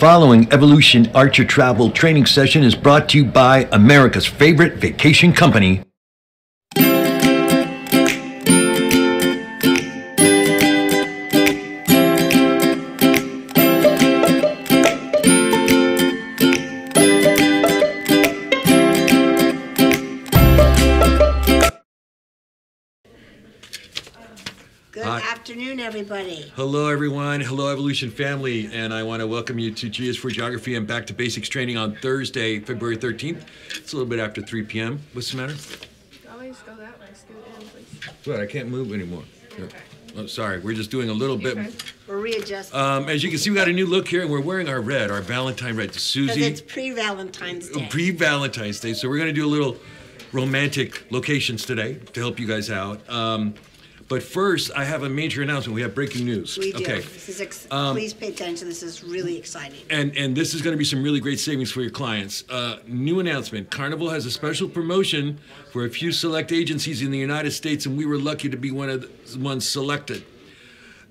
Following Evolution Archer Travel training session is brought to you by America's favorite vacation company, Hello, everyone. Hello, Evolution family. And I want to welcome you to GS for Geography and Back to Basics training on Thursday, February 13th. It's a little bit after 3 p.m. What's the matter? Always go that way. Scoot in, please. What? I can't move anymore. Yeah. Oh, sorry. We're just doing a little bit. Okay. We're readjusting Um, as you can see, we got a new look here, and we're wearing our red, our Valentine red. because Susie, it's pre-Valentine's Day. pre Valentine's Day. So we're going to do a little romantic locations today to help you guys out. Um, but first, I have a major announcement. We have breaking news. we do. Okay. This is ex- Um, please pay attention. This is really exciting. And and this is going to be some really great savings for your clients. Uh, new announcement: Carnival has a special promotion for a few select agencies in the United States, and we were lucky to be one of the ones selected.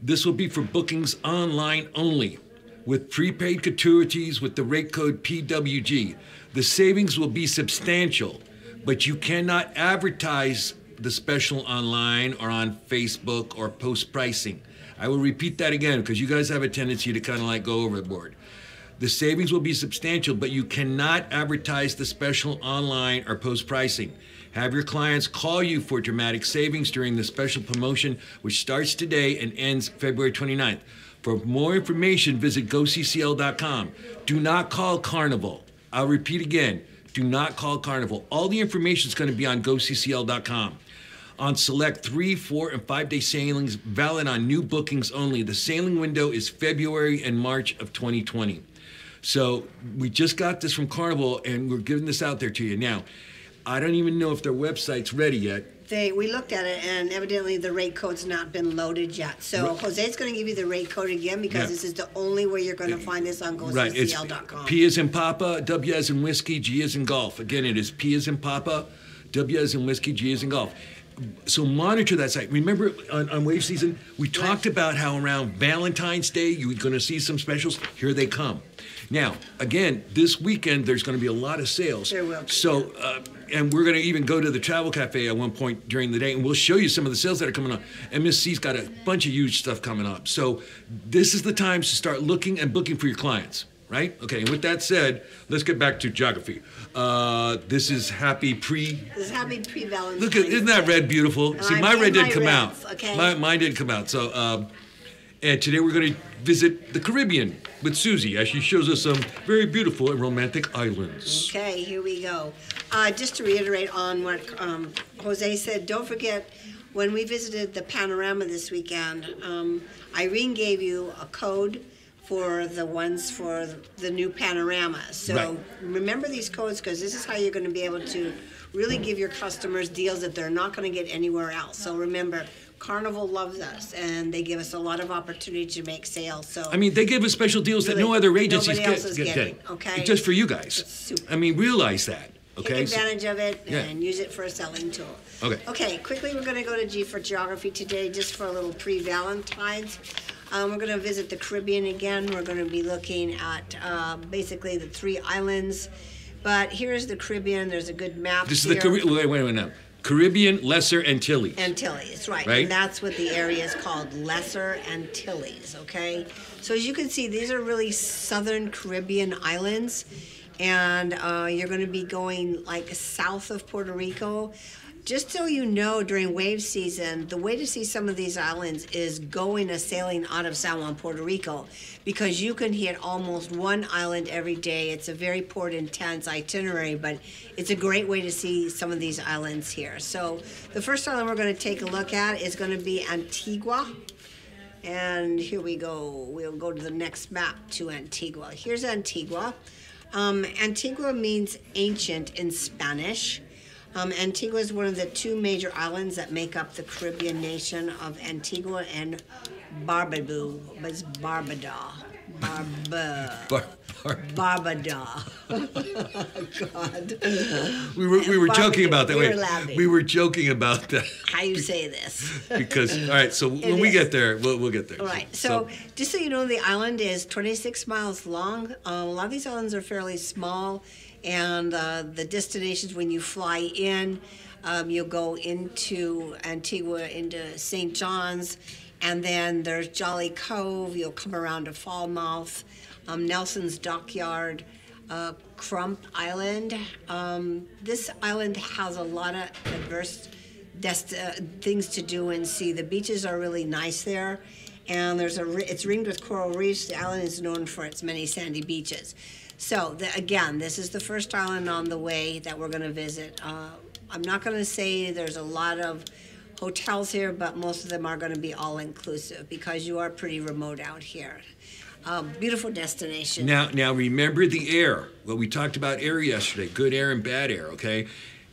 This will be for bookings online only, with prepaid gratuities with the rate code PWG. The savings will be substantial, but you cannot advertise the special online or on Facebook or post pricing. I will repeat that again because you guys have a tendency to kind of like go overboard. The savings will be substantial, but you cannot advertise the special online or post pricing. Have your clients call you for dramatic savings during the special promotion, which starts today and ends February 29th. For more information, visit goccl.com. Do not call Carnival. I'll repeat again do not call Carnival. All the information is going to be on goccl.com on select three, four, and five day sailings, valid on new bookings only. The sailing window is February and March of 2020. So we just got this from Carnival and we're giving this out there to you. Now, I don't even know if their website's ready yet. They we looked at it and evidently the rate code's not been loaded yet. So Right. Jose's going to give you the rate code again because Yeah. this is the only way you're going to find this on Right, it's GoCCL.com. P as in Papa, W as in Whiskey, G is in Golf. Again, it is P as in Papa, W as in Whiskey, G is in Golf. So monitor that site. Remember on, on wave season, we talked about how around Valentine's Day you're going to see some specials. Here they come. Now, again, this weekend there's going to be a lot of sales. There will be, So, uh, and we're going to even go to the travel cafe at one point during the day, and we'll show you some of the sales that are coming up. MSC's got a bunch of huge stuff coming up. So, this is the time to start looking and booking for your clients, right? Okay. And with that said, let's get back to geography. Uh, this is happy pre. This is happy pre-Valentine's. Look at isn't that red beautiful? And See, I'm my red didn't my come reds, out. okay? My, mine didn't come out. So, um, and today we're going to visit the Caribbean with Susie as she shows us some very beautiful and romantic islands. Okay, here we go. Uh, just to reiterate on what um, Jose said, don't forget when we visited the panorama this weekend, um, Irene gave you a code for the ones for the new panorama. So Right. remember these codes because this is how you're going to be able to really give your customers deals that they're not going to get anywhere else. So remember, Carnival loves us and they give us a lot of opportunity to make sales. So I mean, they give us special deals that no other agencies get. is get, getting, get. okay? Just for you guys. I mean, realize that. Take Okay. So- advantage of it Yeah. and use it for a selling tool. Okay. Okay, quickly, we're gonna go to G for Geography today, just for a little pre-Valentine's. Um, we're gonna visit the Caribbean again. We're gonna be looking at, uh, basically the three islands. But here's the Caribbean, there's a good map this is the here. Caribbean. Wait, wait, wait, now. Caribbean, Lesser Antilles. Antilles, right. Right. And that's what the area is called, Lesser Antilles, okay? So as you can see, these are really southern Caribbean islands. And uh, you're going to be going like south of Puerto Rico. Just so you know, during wave season, the way to see some of these islands is going a sailing out of San Juan, Puerto Rico, because you can hit almost one island every day. It's a very port intense itinerary, but it's a great way to see some of these islands here. So the first island we're going to take a look at is going to be Antigua. And here we go. We'll go to the next map to Antigua. Here's Antigua. Um, Antigua means ancient in Spanish. Um, Antigua is one of the two major islands that make up the Caribbean nation of Antigua and Barbuda. But it's Barbada. Barba. Bar, bar, Barbada. God. we were we were joking about that. We were Wait, laughing. we were joking about that How you say this? because all right. So when we get there, we'll we'll get there. All right. So, just so you know, the island is 26 miles long. Uh, a lot of these islands are fairly small, and uh, the destinations when you fly in, um, you'll go into Antigua, into St. John's, and then there's Jolly Cove. You'll come around to Falmouth, um, Nelson's Dockyard. Uh, Crump Island. Um, this island has a lot of adverse dest- uh, things to do and see. The beaches are really nice there, and there's a it's ringed with coral reefs. The island is known for its many sandy beaches. So the, again, this is the first island on the way that we're going to visit. Uh, I'm not going to say there's a lot of hotels here, but most of them are going to be all inclusive because you are pretty remote out here. Um, beautiful destination. Now, now remember the air. Well, we talked about air yesterday, good air and bad air, okay?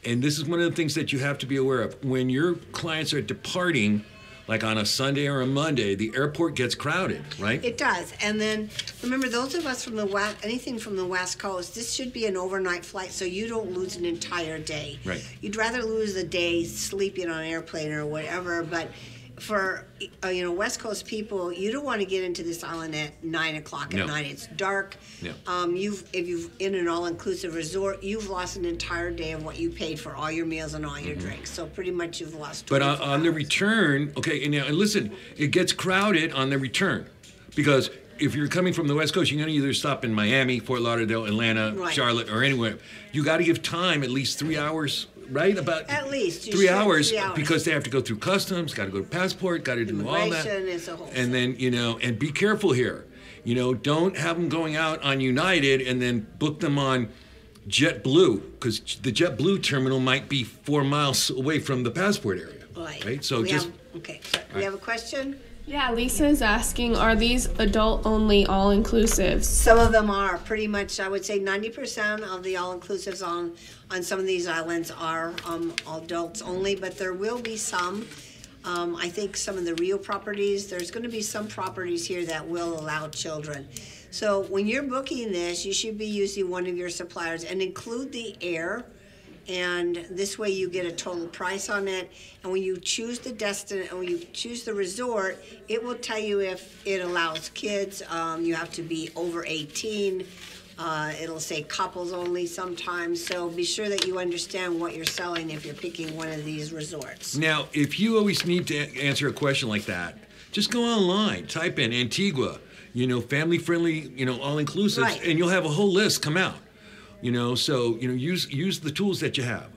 And this is one of the things that you have to be aware of. When your clients are departing, like on a Sunday or a Monday, the airport gets crowded, right? It does. And then remember, those of us from the west, anything from the west coast, this should be an overnight flight, so you don't lose an entire day. Right. You'd rather lose a day sleeping on an airplane or whatever, but for uh, you know West Coast people, you don't want to get into this island at nine o'clock at No. night. It's dark. Yeah. Um, you've if you've in an all-inclusive resort, you've lost an entire day of what you paid for all your meals and all your drinks. So pretty much you've lost. Mm-hmm. But on, on the return, okay, and and listen, it gets crowded on the return because if you're coming from the West Coast, you're going to either stop in Miami, Fort Lauderdale, Atlanta, Right. Charlotte, or anywhere. You got to give time at least three hours, right? About At least, three hours, three hours. because they have to go through customs, got to go to passport, got to do all that, Immigration, it's a whole and then you know, and be careful here. You know, don't have them going out on United and then book them on JetBlue because the JetBlue terminal might be four miles away from the passport area. Right. So we just have, okay. So we have a question. Yeah, Lisa is asking, are these adult only all inclusives? Some of them are pretty much. I would say ninety percent of the all-inclusives on on some of these islands are um, adults only, but there will be some. Um, I think some of the Riu properties. There's going to be some properties here that will allow children. So when you're booking this, you should be using one of your suppliers and include the air and this way you get a total price on it. And when you choose the destin, when you choose the resort, it will tell you if it allows kids. Um, you have to be over 18. Uh, it'll say couples only sometimes. So be sure that you understand what you're selling if you're picking one of these resorts. now, if you always need to answer a question like that, just go online, type in Antigua, you know, family-friendly, you know, all-inclusive, Right. and you'll have a whole list come out. You know, so you know, use use the tools that you have.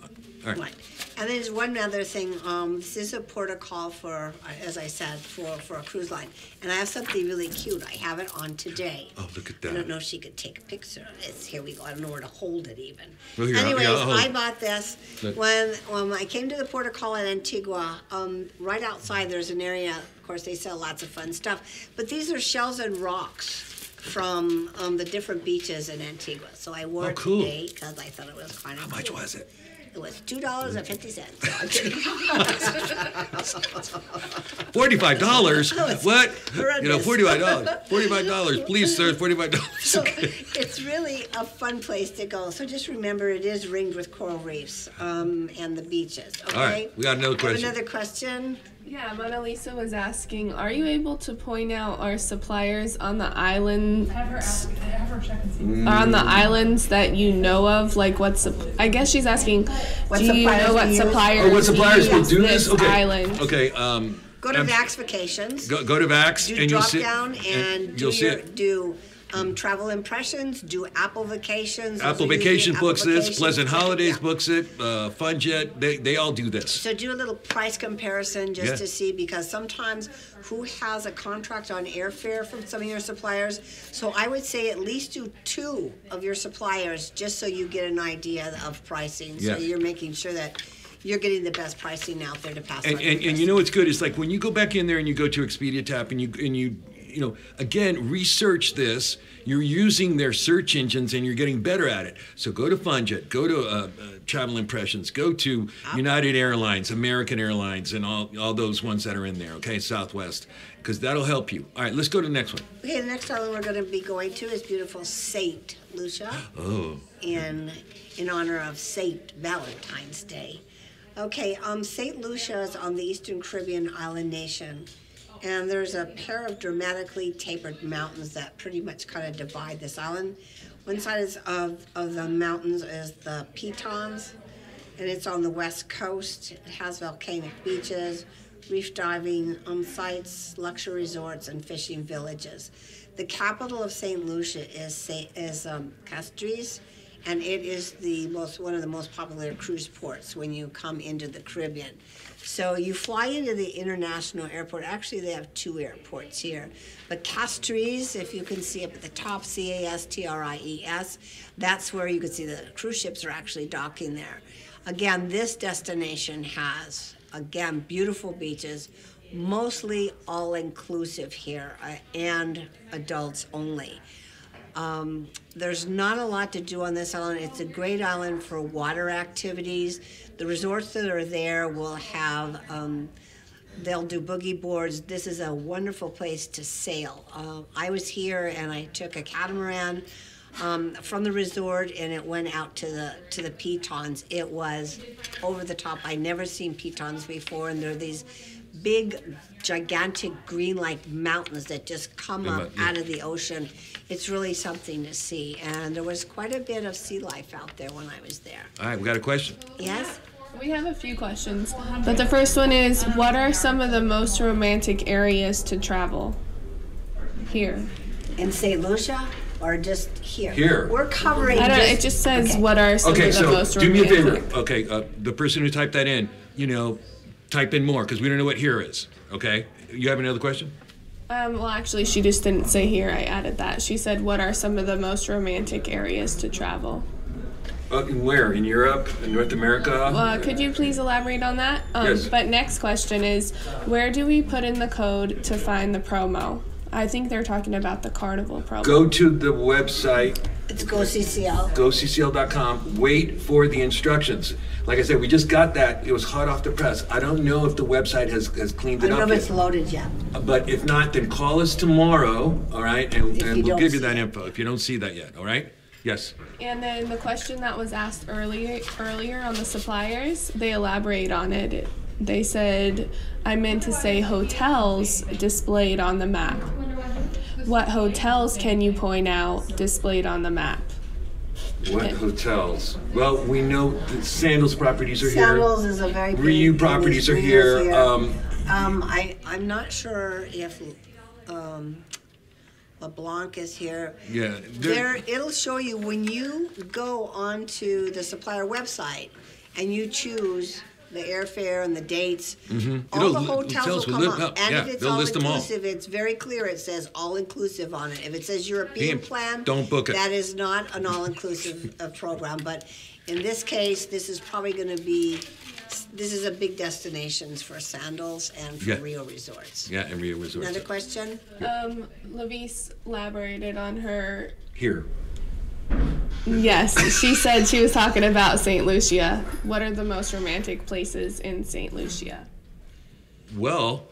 All right. Right. And there's one other thing. Um, this is a protocol for, as I said, for, for a cruise line. And I have something really cute. I have it on today. Oh, look at that. I don't know if she could take a picture of this. Here we go. I don't know where to hold it even. Oh, here, Anyways, yeah, I bought this Look. when when I came to the Port Call in Antigua. Um, right outside, there's an area. Of course, they sell lots of fun stuff. But these are shells and rocks from um, the different beaches in Antigua. So I wore Oh, it today because I thought it was kind of How much was it? it was two dollars and fifty cents. No, I'm kidding. Forty-five dollars. what? You know, forty-five dollars. Forty-five dollars, please, sir. Forty-five dollars. so it's really a fun place to go. So just remember, it is ringed with coral reefs um, and the beaches. Okay. All right, we got another question. another question. Yeah, Mona Lisa was asking, are you able to point out our suppliers on the island, Have her ask, have her check and see. Mm. on the islands that you know of? Like, what's I guess she's asking, What do you suppliers know what suppliers? Oh, what suppliers will do this? Okay. Island. Okay. Um, Go to Vax Vacations. Go, go to Vax do and you'll drop see. down and, do you'll see it. do um, travel impressions. Do Apple Vacations. Apple Vacation Apple books this. Pleasant Holidays Yeah. books it. Uh, FunJet. They they all do this. So do a little price comparison just Yeah. to see because sometimes who has a contract on airfare from some of your suppliers. So I would say at least do two of your suppliers just so you get an idea of pricing. Yeah. So you're making sure that you're getting the best pricing out there to pass And, on. and, and you know what's good? is like when you go back in there and you go to Expedia TAAP and you and you you know, again, research this. You're using their search engines and you're getting better at it. So go to Funjet, go to uh, uh, Travel Impressions, go to United Airlines, American Airlines, and all, all those ones that are in there, okay, Southwest, because that'll help you. All right, let's go to the next one. Okay, the next island we're going to be going to is beautiful Saint Lucia. Oh. In in honor of Saint Valentine's Day. Okay, um, Saint Lucia is on the Eastern Caribbean island nation, and there's a pair of dramatically tapered mountains that pretty much kind of divide this island. One side is of, of the mountains is the Pitons, and it's on the west coast. It has volcanic beaches, reef diving um, sites, luxury resorts, and fishing villages. The capital of St. Lucia is Saint, is um, Castries, and it is the most one of the most popular cruise ports when you come into the Caribbean. So you fly into the international airport. Actually, they have two airports here. But Castries, if you can see up at the top, C A S T R I E S, that's where you can see the cruise ships are actually docking there. Again, this destination has, again, beautiful beaches, mostly all inclusive here uh, and adults only. Um, there's not a lot to do on this island. It's a great island for water activities. The resorts that are there will have, um, they'll do boogie boards. This is a wonderful place to sail. Uh, I was here and I took a catamaran um, from the resort and it went out to the to the pitons. It was over the top. I never seen pitons before, and there are these big, gigantic green-like mountains that just come up but- yeah. out of the ocean. It's really something to see, and there was quite a bit of sea life out there when I was there. All right, we got a question. Yes. We have a few questions, but the first one is what are some of the most romantic areas to travel here? In St. Lucia or just here? Here. We're covering. I don't it just says okay. what are some Okay, of the so most do me a favor. Okay, uh, the person who typed that in, you know, type in more because we don't know what here is. Okay, you have another question? Um, well, actually, she just didn't say here. I added that. She said, "What are some of the most romantic areas to travel?" Uh, in where? In Europe? In North America? Uh, could you please elaborate on that? Um, Yes. But next question is, where do we put in the code to find the promo? I think they're talking about the carnival promo. Go to the website, It's Go CCL. goccl.com. Wait for the instructions. Like I said, we just got that. It was hot off the press. I don't know if the website has, has cleaned I it don't know up if it's loaded yet. But if not, then call us tomorrow, all right? And, If and you we'll don't give you see that it. info if you don't see that yet, all right? Yes. And then the question that was asked earlier earlier on the suppliers, they elaborate on it. It- They said, I meant to say hotels displayed on the map. What hotels can you point out displayed on the map? What hotels? Well, we know the Sandals properties are here. Sandals is a very big. Riu properties are Riu's here. Um, Um, I, I'm not sure if, um, LeBlanc is here. yeah. There, it'll show you when you go onto the supplier website and you choose the airfare and the dates, all Mm-hmm. It'll the hotels hotels will will come li- up. oh, And yeah, if it's all list them all. inclusive, it's very clear, it says all inclusive on it. If it says European Damn, plan. don't book it. That is not an all-inclusive uh, program, but in this case, this is probably gonna be, this is a big destinations for Sandals and for Yeah. Riu Resorts. Yeah, and Riu Resorts. Another question? Um, Lavis elaborated on her. Here. Yes, she said she was talking about St. Lucia. What are the most romantic places in St. Lucia? Well,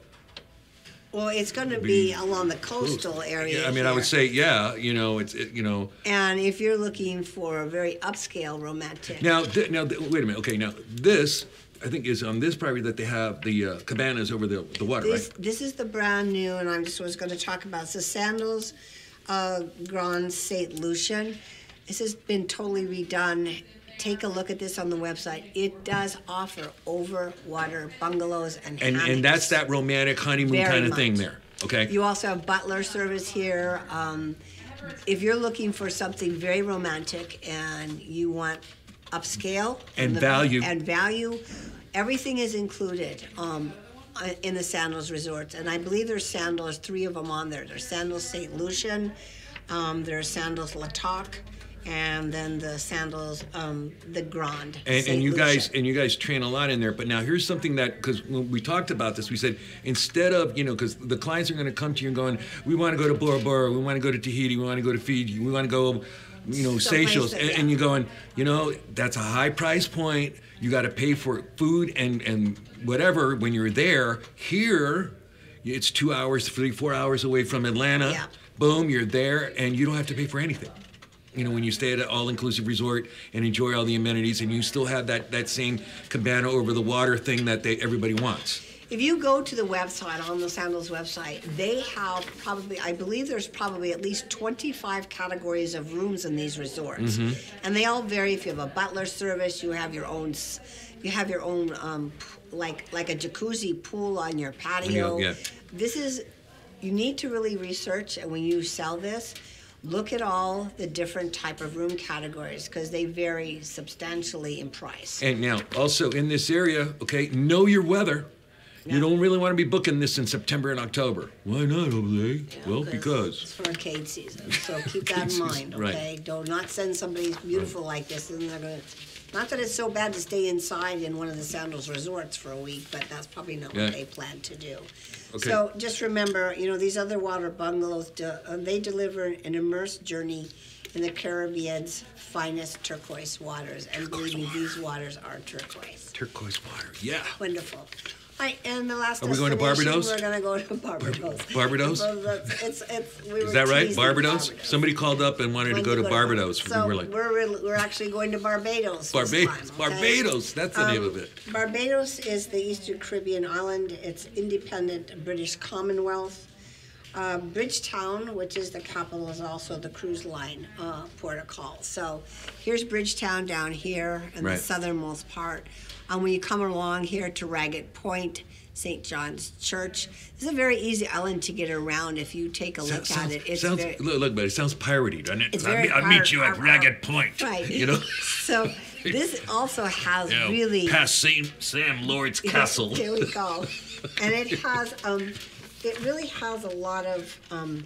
Well, it's gonna be along the coastal area yeah, I mean, I would say, yeah, you know, it's, it, you know, And if you're looking for a very upscale romantic, now, th- now, th- wait a minute. Okay, now, this, I think, is on this property that they have the uh, cabanas over the, the water, this right? this is the brand new, and I just was going to talk about the Sandals uh, Grand Saint Lucian. This has been totally redone. Take a look at this on the website. It does offer over water bungalows and And, hammocks. and that's that romantic honeymoon Very kind of thing there, okay? You also have butler service here. Um, if you're looking for something very romantic and you want upscale And the- value. and value, everything is included um, in the Sandals resorts. And I believe there's Sandals, three of them on there. There's Sandals St. Lucian, um, there's Sandals La Toc, and then the sandals, um, the Grand. And, and you guys and you guys train a lot in there. But now here's something that because when we talked about this, we said instead of you know because the clients are going to come to you and going, we want to go to Bora Bora, we want to go to Tahiti, we want to go to Fiji, we want to go, you know, Seychelles, that- and, yeah. and you're going, you know, that's a high price point. You got to pay for food and and whatever when you're there. Here, it's two hours, three, four hours away from Atlanta. Yeah. Boom, you're there, and you don't have to pay for anything you know, when you stay at an all-inclusive resort and enjoy all the amenities, and you still have that that same cabana over the water thing that they everybody wants. If you go to the website, on the Sandals website, they have probably, I believe there's probably at least 25 categories of rooms in these resorts. Mm-hmm. And they all vary. If you have a butler service, you have your own, you have your own, um, like, like a jacuzzi pool on your patio. yeah. This is, you need to really research, and when you sell this, look at all the different type of room categories because they vary substantially in price. And now, also in this area, okay, know your weather. You don't really want to be booking this in September and October. Why not, Jose? well, because It's because. for arcade season, so keep that in season, mind, right. okay? Do not send somebody beautiful like this, and they're gonna, not that it's so bad to stay inside in one of the Sandals resorts for a week, but that's probably not Yeah. what they plan to do. Okay. So just remember, you know, these other water bungalows, de- uh, they deliver an immersed journey in the Caribbean's finest turquoise waters, and believe me, these waters are turquoise. Turquoise water, yeah. Wonderful. Right, and the last Are we going to Barbados? We're gonna go to Barbados. Barbados? It's, it's, we were Is that right? teasing Barbados? Somebody called up and wanted to go to Barbados. So we were like, we're we're actually going to Barbados. Barbados, time, okay? Barbados. That's the name Um, of it. Barbados is the Eastern Caribbean island. It's independent British Commonwealth. Uh, Bridgetown, which is the capital, is also the cruise line uh, port of call. So here's Bridgetown down here in Right. the southernmost part. And when you come along here to Ragged Point, St. John's Church, this is a very easy island to get around if you take a look Sounds, at it. It's sounds, very, look, look, but it sounds piratey, doesn't it? It's I'll, very meet, I'll meet you at Ragged Point. Right. You know? So this also has really past Sam, Sam Lord's Castle. There we go. And it has um, it really has a lot of um,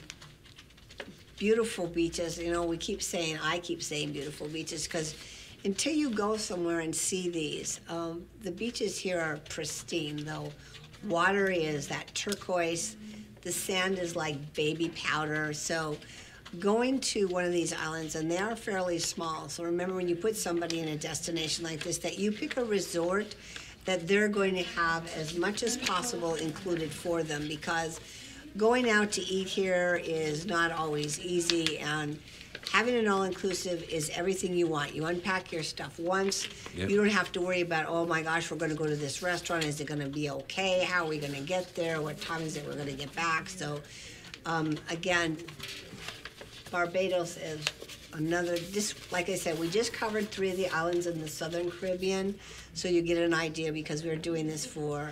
beautiful beaches. You know, we keep saying I keep saying beautiful beaches because until you go somewhere and see these, um, the beaches here are pristine. Though water is that turquoise, the sand is like baby powder. So going to one of these islands and they are fairly small so remember when you put somebody in a destination like this that you pick a resort that they're going to have as much as possible included for them because going out to eat here is not always easy and having an all-inclusive is everything you want you unpack your stuff once Yep. you don't have to worry about oh my gosh we're going to go to this restaurant is it going to be okay how are we going to get there what time is it we're going to get back so um, again Barbados is another, just like I said, we just covered three of the islands in the southern Caribbean, so you get an idea because we're doing this for,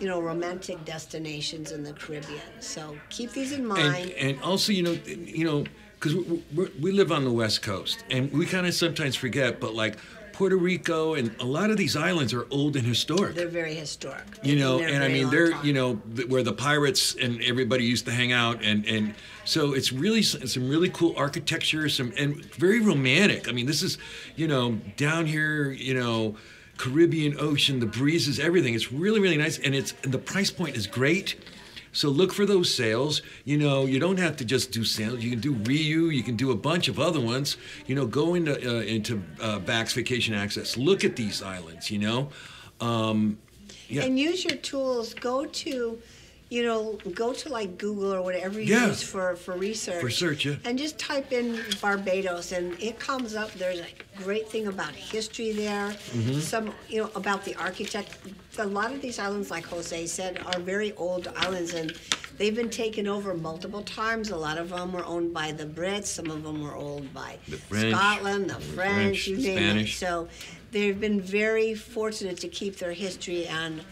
you know, romantic destinations in the Caribbean. So keep these in and, mind. and also, you know, you know, because we, we, we live on the West Coast, and we kind of sometimes forget, but like Puerto Rico and a lot of these islands are old and historic. They're very historic. you know and I mean they're time. you know where the pirates and everybody used to hang out and and so it's really some really cool architecture some and very romantic i mean this is you know down here you know caribbean ocean the breezes everything it's really really nice and it's and the price point is great so look for those sales. You know, you don't have to just do sales. You can do Riu. You can do a bunch of other ones. You know, go into uh, into uh, Vacation Access. Look at these islands. You know, um, yeah. And use your tools. Go to, you know, go to like Google or whatever you Yeah. use for, for research. For search, yeah. And just type in Barbados and it comes up. There's a great thing about history there. Mm-hmm. Some, you know, about the architect. A lot of these islands, like Jose said, are very old islands and they've been taken over multiple times. A lot of them were owned by the Brits. Some of them were owned by The French, Scotland, the French, French, you name Spanish. it. So they've been very fortunate to keep their history and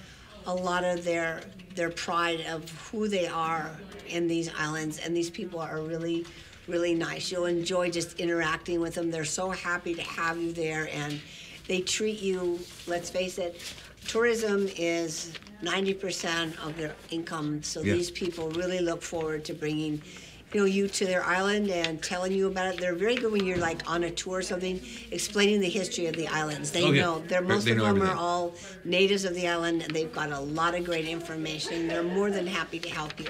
a lot of their their pride of who they are in these islands. And these people are really, really nice. You'll enjoy just interacting with them. They're so happy to have you there, and they treat you. Let's face it, tourism is. 90% of their income, so Yeah. these people really look forward to bringing you know you to their island and telling you about it. They're very good when you're like on a tour or something, explaining the history of the islands. They Oh, yeah. know. They're most they of know them are all natives of the island, and they've got a lot of great information. They're more than happy to help you.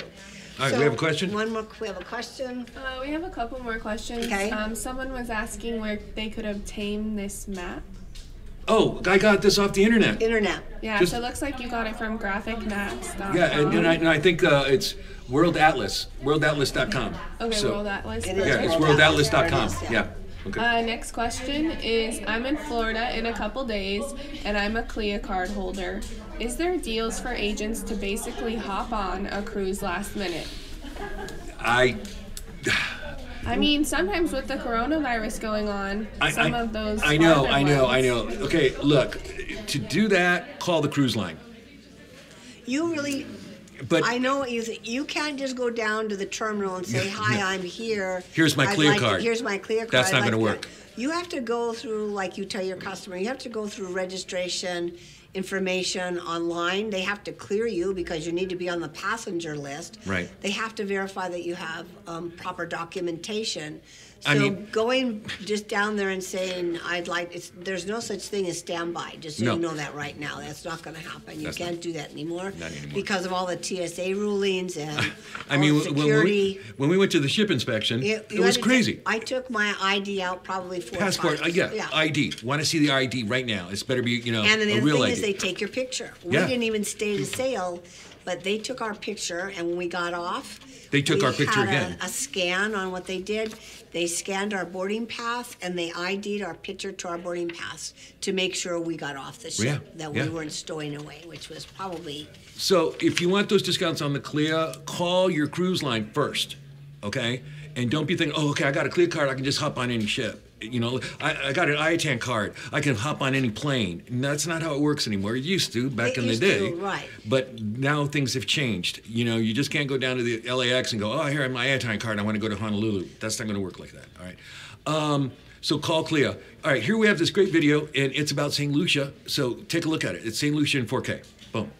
All right, we have a question? One more. We have a question. Uh, we have a couple more questions. Okay. Um, someone was asking where they could obtain this map. Oh, I got this off the internet. Internet. Yeah, Just- so it looks like you got it from graphicmaps.com. Yeah, and, and, I, and I think uh, it's World Atlas, worldatlas.com. Okay, So- World Atlas. It is Yeah, it's World Atlas. worldatlas.com. There Yeah. yeah. Okay. Uh, next question is I'm in Florida in a couple days and I'm a CLIA card holder. Is there deals for agents to basically hop on a cruise last minute? I, I mean, sometimes with the coronavirus going on, I, some I, of those. I know, I know, I know. Okay, look, to do that, call the cruise line. You really. But I know what you think. You can't just go down to the terminal and say, "Hi, I'm here. Here's my I'd CLIA like- card." Here's my clear card." That's I'd not gonna work. You have to go through, like you tell your customer, you have to go through registration information online. They have to clear you because you need to be on the passenger list. Right. They have to verify that you have um, proper documentation. So I mean- going just down there and saying, "I'd like," it's, there's no such thing as standby. Just so No. you know that right now, that's not going to happen. You That's can't not- do that anymore not anymore. because of all the TSA rulings and I mean, the when- security. we, when we went to the ship inspection, You- it was crazy. I took my ID out probably four Passport, uh, times. yeah, ID. Want to see the ID right now? It's better be, you know, And then a the real thing ID. is they take your picture. We Yeah. didn't even stay to sail, but they took our picture, and when we got off, They took we our picture had a- again. A scan on what they did. They scanned our boarding pass and they ID'd our picture to our boarding pass to make sure we got off the ship, Yeah, that yeah. we weren't stowing away, which was probably So if you want those discounts on the CLIA, call your cruise line first, okay? And don't be thinking, oh, okay, I got a CLIA card, I can just hop on any ship. You know, I, I got an IATAN card, I can hop on any plane. And that's not how it works anymore. It used to back It in the day. to, right. But now things have changed. You know, you just can't go down to the LAX and go, oh, here, I have my IATAN card, I want to go to Honolulu. That's not going to work like that, all right? Um, so call CLIA. All right, here we have this great video, and it's about St. Lucia. So take a look at it. It's St. Lucia in 4K. Boom.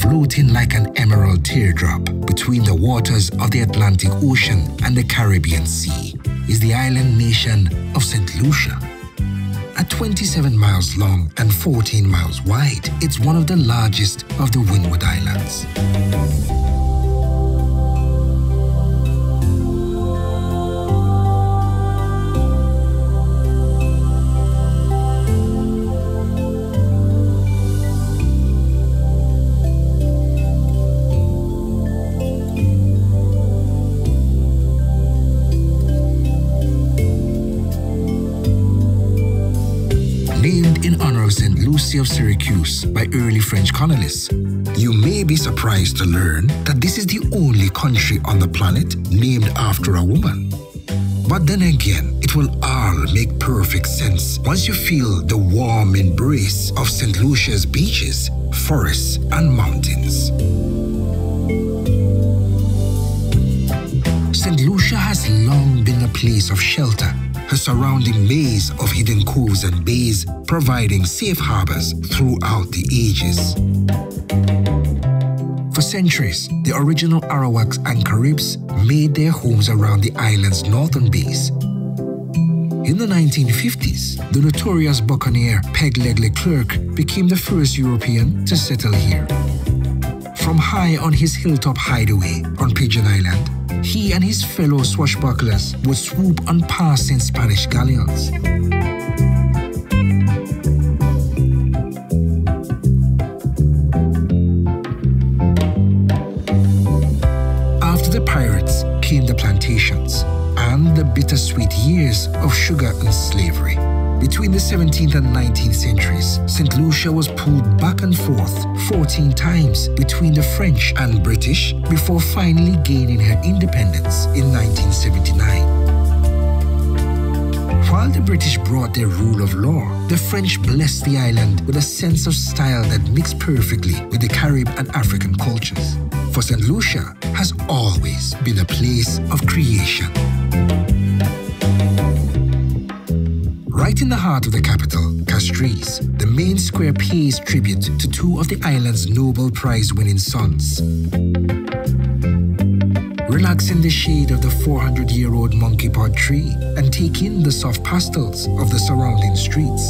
floating like an emerald teardrop between the waters of the Atlantic Ocean and the Caribbean Sea is the island nation of St. Lucia. At 27 miles long and 14 miles wide, it's one of the largest of the Windward Islands. Of of Syracuse by early French colonists. You may be surprised to learn that this is the only country on the planet named after a woman. But then again, it will all make perfect sense once you feel the warm embrace of St. Lucia's beaches, forests, and mountains. St. Lucia has long been a place of shelter, her surrounding maze of hidden coves and bays providing safe harbors throughout the ages. For centuries, the original Arawaks and Caribs made their homes around the island's northern bays. In the 1950s, the notorious buccaneer Peg Leg Leclerc became the first European to settle here. From high on his hilltop hideaway on Pigeon Island, he and his fellow swashbucklers would swoop on passing Spanish galleons. After the pirates came the plantations and the bittersweet years of sugar and slavery. Between the 17th and 19th centuries, St. Lucia was pulled back and forth 14 times between the French and British before finally gaining her independence in 1979. While the British brought their rule of law, the French blessed the island with a sense of style that mixed perfectly with the Carib and African cultures. For St. Lucia has always been a place of creation. Right in the heart of the capital, Castries, the main square pays tribute to two of the island's Nobel Prize winning sons. Relax in the shade of the 400 year old monkey pod tree and take in the soft pastels of the surrounding streets.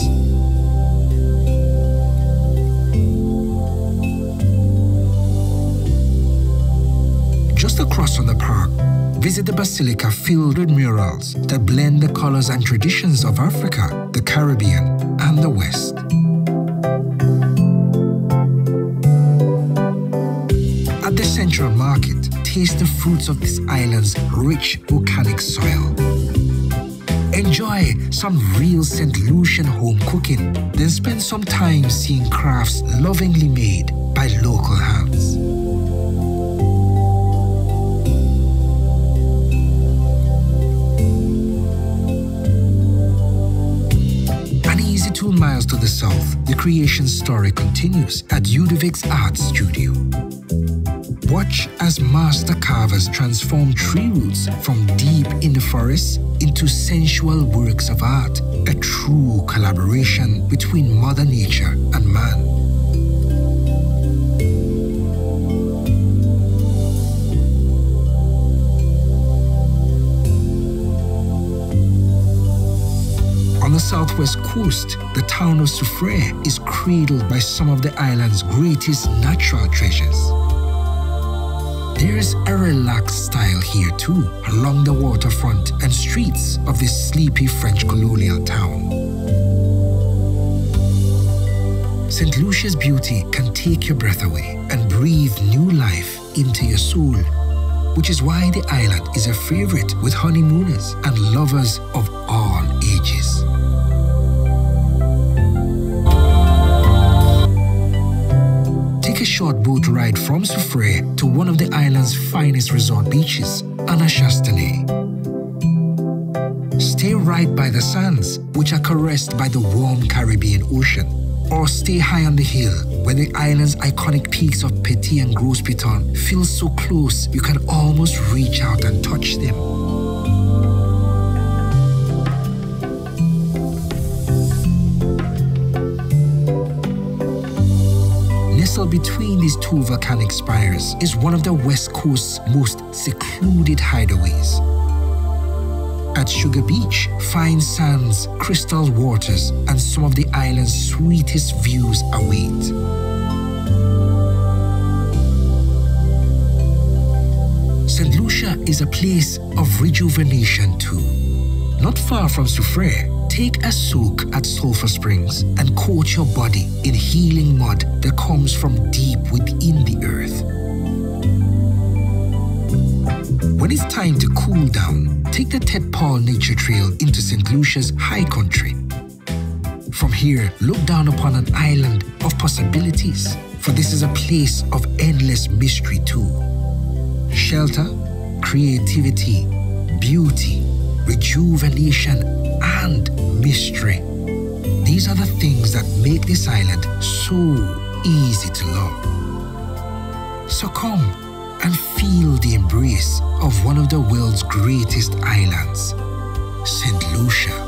Just across from the park, visit the basilica filled with murals that blend the colors and traditions of Africa, the Caribbean, and the West. At the Central Market, taste the fruits of this island's rich volcanic soil. Enjoy some real St. Lucian home cooking, then spend some time seeing crafts lovingly made by local hands. To the south, the creation story continues at Eudovic's Art Studio. Watch as master carvers transform tree roots from deep in the forest into sensual works of art, a true collaboration between Mother Nature and man. Southwest coast, the town of Soufrière is cradled by some of the island's greatest natural treasures. There's a relaxed style here too, along the waterfront and streets of this sleepy French colonial town. St. Lucia's beauty can take your breath away and breathe new life into your soul, which is why the island is a favorite with honeymooners and lovers of all ages. Short boat ride from Soufrière to one of the island's finest resort beaches, Anse Chastanet. Stay right by the sands, which are caressed by the warm Caribbean Ocean, or stay high on the hill where the island's iconic peaks of Petit and Gros Piton feel so close you can almost reach out and touch them. Between these two volcanic spires is one of the West Coast's most secluded hideaways. At Sugar Beach, fine sands, crystal waters, and some of the island's sweetest views await. St. Lucia is a place of rejuvenation too. Not far from Soufrière, take a soak at Sulphur Springs and coat your body in healing mud that comes from deep within the earth. When it's time to cool down, take the Tet Paul Nature Trail into St. Lucia's high country. From here, look down upon an island of possibilities, for this is a place of endless mystery too. Shelter, creativity, beauty, rejuvenation, and mystery. These are the things that make this island so easy to love. So come and feel the embrace of one of the world's greatest islands, St. Lucia.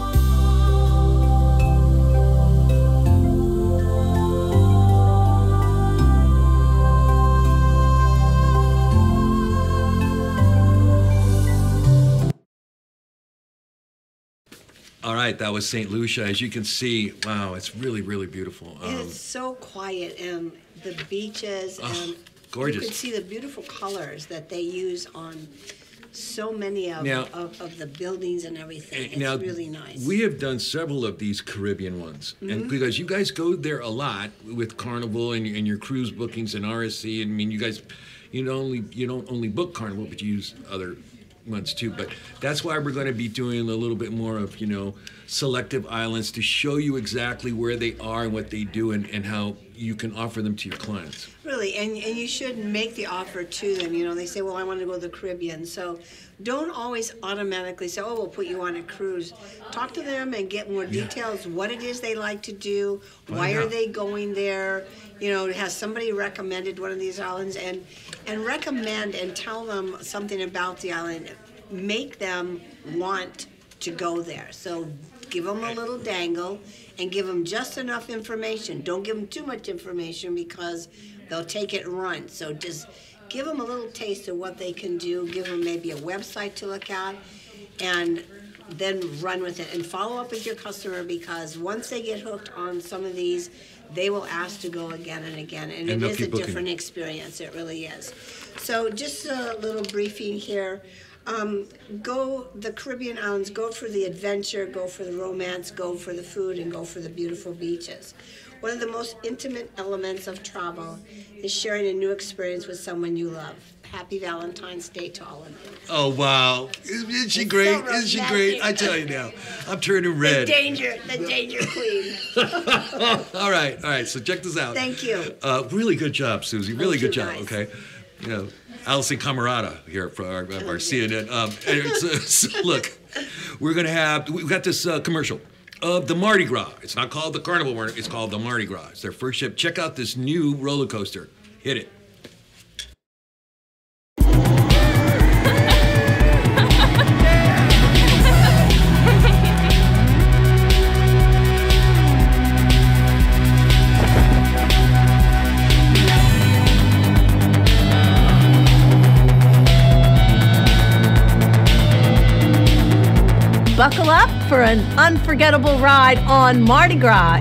Right, that was St. Lucia. As you can see, wow, it's really, really beautiful. Um, it's so quiet and the beaches and Oh, gorgeous. You can see the beautiful colors that they use on so many of, Now- of, of the buildings and everything. It's now, really nice. we have done several of these Caribbean ones, Mm-hmm. and because you guys go there a lot with Carnival and, and your cruise bookings and RSC, and I mean, you guys, you don't only you don't only book Carnival, but you use other ones too. But that's why we're going to be doing a little bit more of you know selective islands to show you exactly where they are and what they do, and, and how you can offer them to your clients. Really, and, and you should make the offer to them. You know, they say, well, I want to go to the Caribbean. So don't always automatically say, oh, we'll put you on a cruise. Talk to them and get more details, what it is they like to do, why are they going there, you know, has somebody recommended one of these islands, and, and recommend and tell them something about the island. Make them want to go there. So give them a little dangle and give them just enough information. Don't give them too much information because they'll take it and run. So just give them a little taste of what they can do, give them maybe a website to look at, and then run with it and follow up with your customer because once they get hooked on some of these, they will ask to go again and again. And, And it a keep booking. different experience, it really is. So just a little briefing here. Um, go the Caribbean islands, go for the adventure, go for the romance, go for the food, and go for the beautiful beaches. One of the most intimate elements of travel is sharing a new experience with someone you love. Happy Valentine's Day to all of you. Oh wow! Isn't she It's great? so Isn't she great? I tell you now, I'm turning red. The danger, the danger queen. all right, all right. So check this out. Thank you. Uh, really good job, Susie. Really Thank good job. guys. Okay. You know, Alisyn Camerota here for our, our CNN. Um, so, so look, we're gonna have we've got this uh, commercial of the Mardi Gras. It's not called the Carnival Mardi. It's called the Mardi Gras. It's their first ship. Check out this new roller coaster. Hit it. Buckle up for an unforgettable ride on Mardi Gras.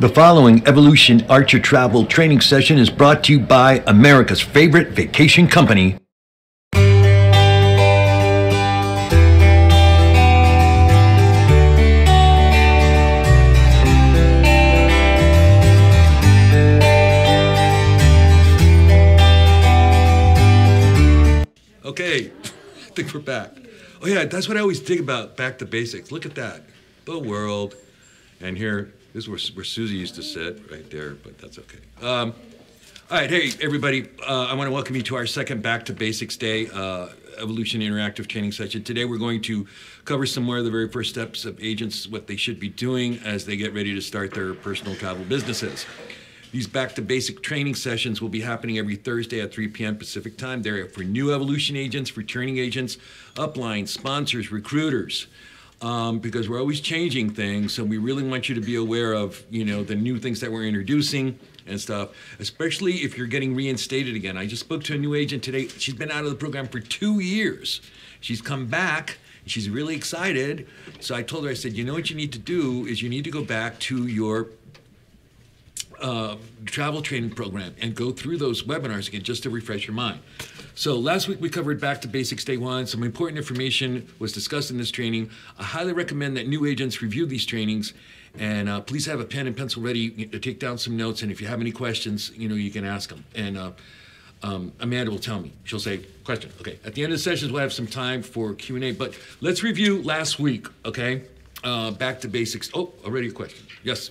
The following Evolution Archer Travel training session is brought to you by America's favorite vacation company, think we're back. Oh yeah, that's what I always think about. Back to basics. Look at that, the world, and here this is where, where Susie used to sit, right there. But that's okay. Um, all right, hey everybody, uh, I want to welcome you to our second Back to Basics Day uh, Evolution Interactive Training Session. Today we're going to cover some more of the very first steps of agents, what they should be doing as they get ready to start their personal travel businesses. These back to basic training sessions will be happening every Thursday at 3 p.m. Pacific time. They're for new evolution agents, returning agents, upline, sponsors, recruiters. Um, because we're always changing things, so we really want you to be aware of, you know, the new things that we're introducing and stuff. Especially if you're getting reinstated again. I just spoke to a new agent today. She's been out of the program for two years. She's come back. She's really excited. So I told her, I said, you know what you need to do is you need to go back to your uh, travel training program and go through those webinars again just to refresh your mind. So last week we covered back to basics day one. Some important information was discussed in this training. I highly recommend that new agents review these trainings and uh, please have a pen and pencil ready to take down some notes. And if you have any questions, you know, you can ask them. And uh, um, Amanda will tell me. She'll say, question. Okay. At the end of the sessions, we'll have some time for Q&A. But let's review last week, okay? Uh, back to basics. Oh, already a question. Yes.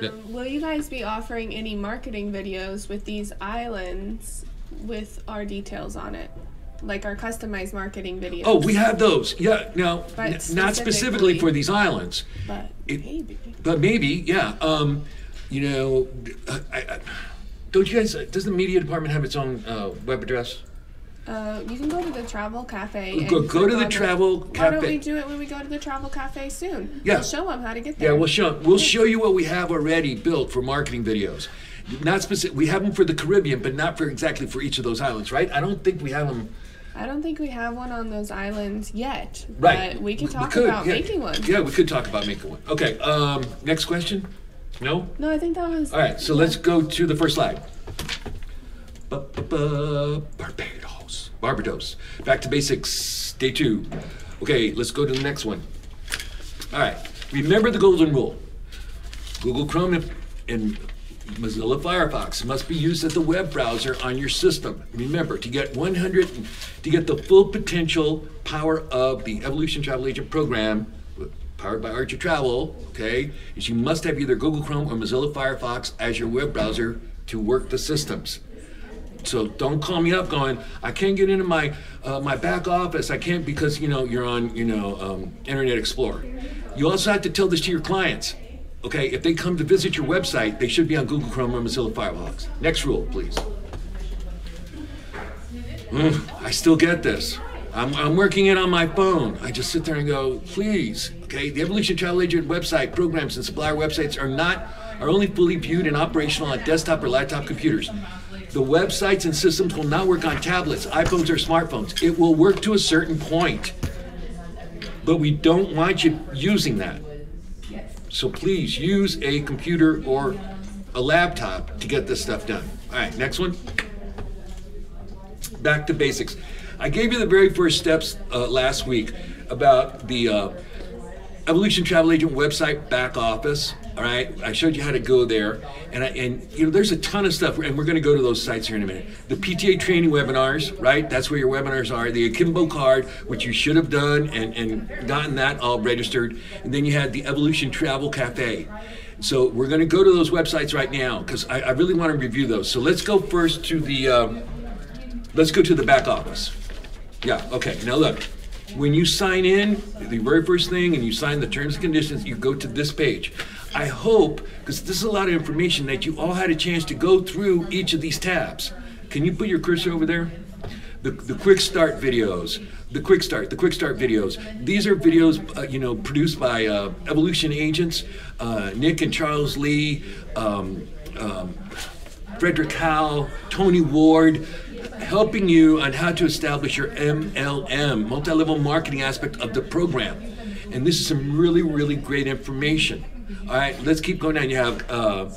Yeah. Um, will you guys be offering any marketing videos with these islands with our details on it? Like our customized marketing videos? Oh, we have those. Yeah, now, But n- not specifically for these islands, But it- maybe. but maybe, yeah. Um, you know, I, I, I- don't you guys? Does the media department have its own uh, web address? Uh, you can go to the travel cafe. and Go- go to the travel Why don't we do it when we go to the travel cafe soon? Yeah. We'll show them how to get there. Yeah, we'll show we'll show you what we have already built for marketing videos. Not specific. We have them for the Caribbean, but not for exactly for each of those islands, right? I don't think we have them. I don't think we have one on those islands yet. Right. But we can talk could, about yeah. making one. Yeah, we could talk about making one. Okay. Um, next question. No. No, I think that was. All right, so let's go to the first slide. Ba-ba-ba, Barbados. Barbados. Back to basics, day two. Okay, let's go to the next one. All right, remember the golden rule. Google Chrome and- Mozilla Firefox must be used as the web browser on your system. Remember, to get 100, to get the full potential power of the Evolution Travel Agent program, powered by Archer Travel, okay, is you must have either Google Chrome or Mozilla Firefox as your web browser to work the systems. So don't call me up going, I can't get into my uh, my back office. I can't because you know you're on you know um, Internet Explorer. You also have to tell this to your clients. Okay, if they come to visit your website, they should be on Google Chrome or Mozilla Firefox. Next rule, please. Mm, I still get this. I'm, I'm working it on my phone. I just sit there and go, please. Okay, the Evolution Travel Agent website programs and supplier websites are not are only fully viewed and operational on desktop or laptop computers. The websites and systems will not work on tablets, iPhones, or smartphones. It will work to a certain point, but we don't want you using that. So please use a computer or a laptop to get this stuff done. All right, next one. Back to basics. I gave you the very first steps uh, last week about the uh, Evolution Travel Agent website back office. All right, I showed you how to go there, and I, and you know there's a ton of stuff, and we're going to go to those sites here in a minute. The PTA training webinars, right? That's where your webinars are. The Akimbo card, which you should have done and and gotten that all registered, and then you had the Evolution Travel Cafe. So we're going to go to those websites right now because I, I, really want to review those. So let's go first to the um, let's go to the back office. Yeah. Okay. Now look when you sign in, the very first thing, and you sign the terms and conditions, you go to this page. I hope, because this is a lot of information, that you all had a chance to go through each of these tabs. Can you put your cursor over there? The, the quick start videos, the quick start, the quick start videos. These are videos, uh, you know, produced by uh, Evolution agents, uh, Nick and Charles Lee, um, um, Frederick Howe, Tony Ward, helping you on how to establish your MLM, multi-level marketing aspect of the program. And this is some really, really great information. All right, let's keep going down. You have uh,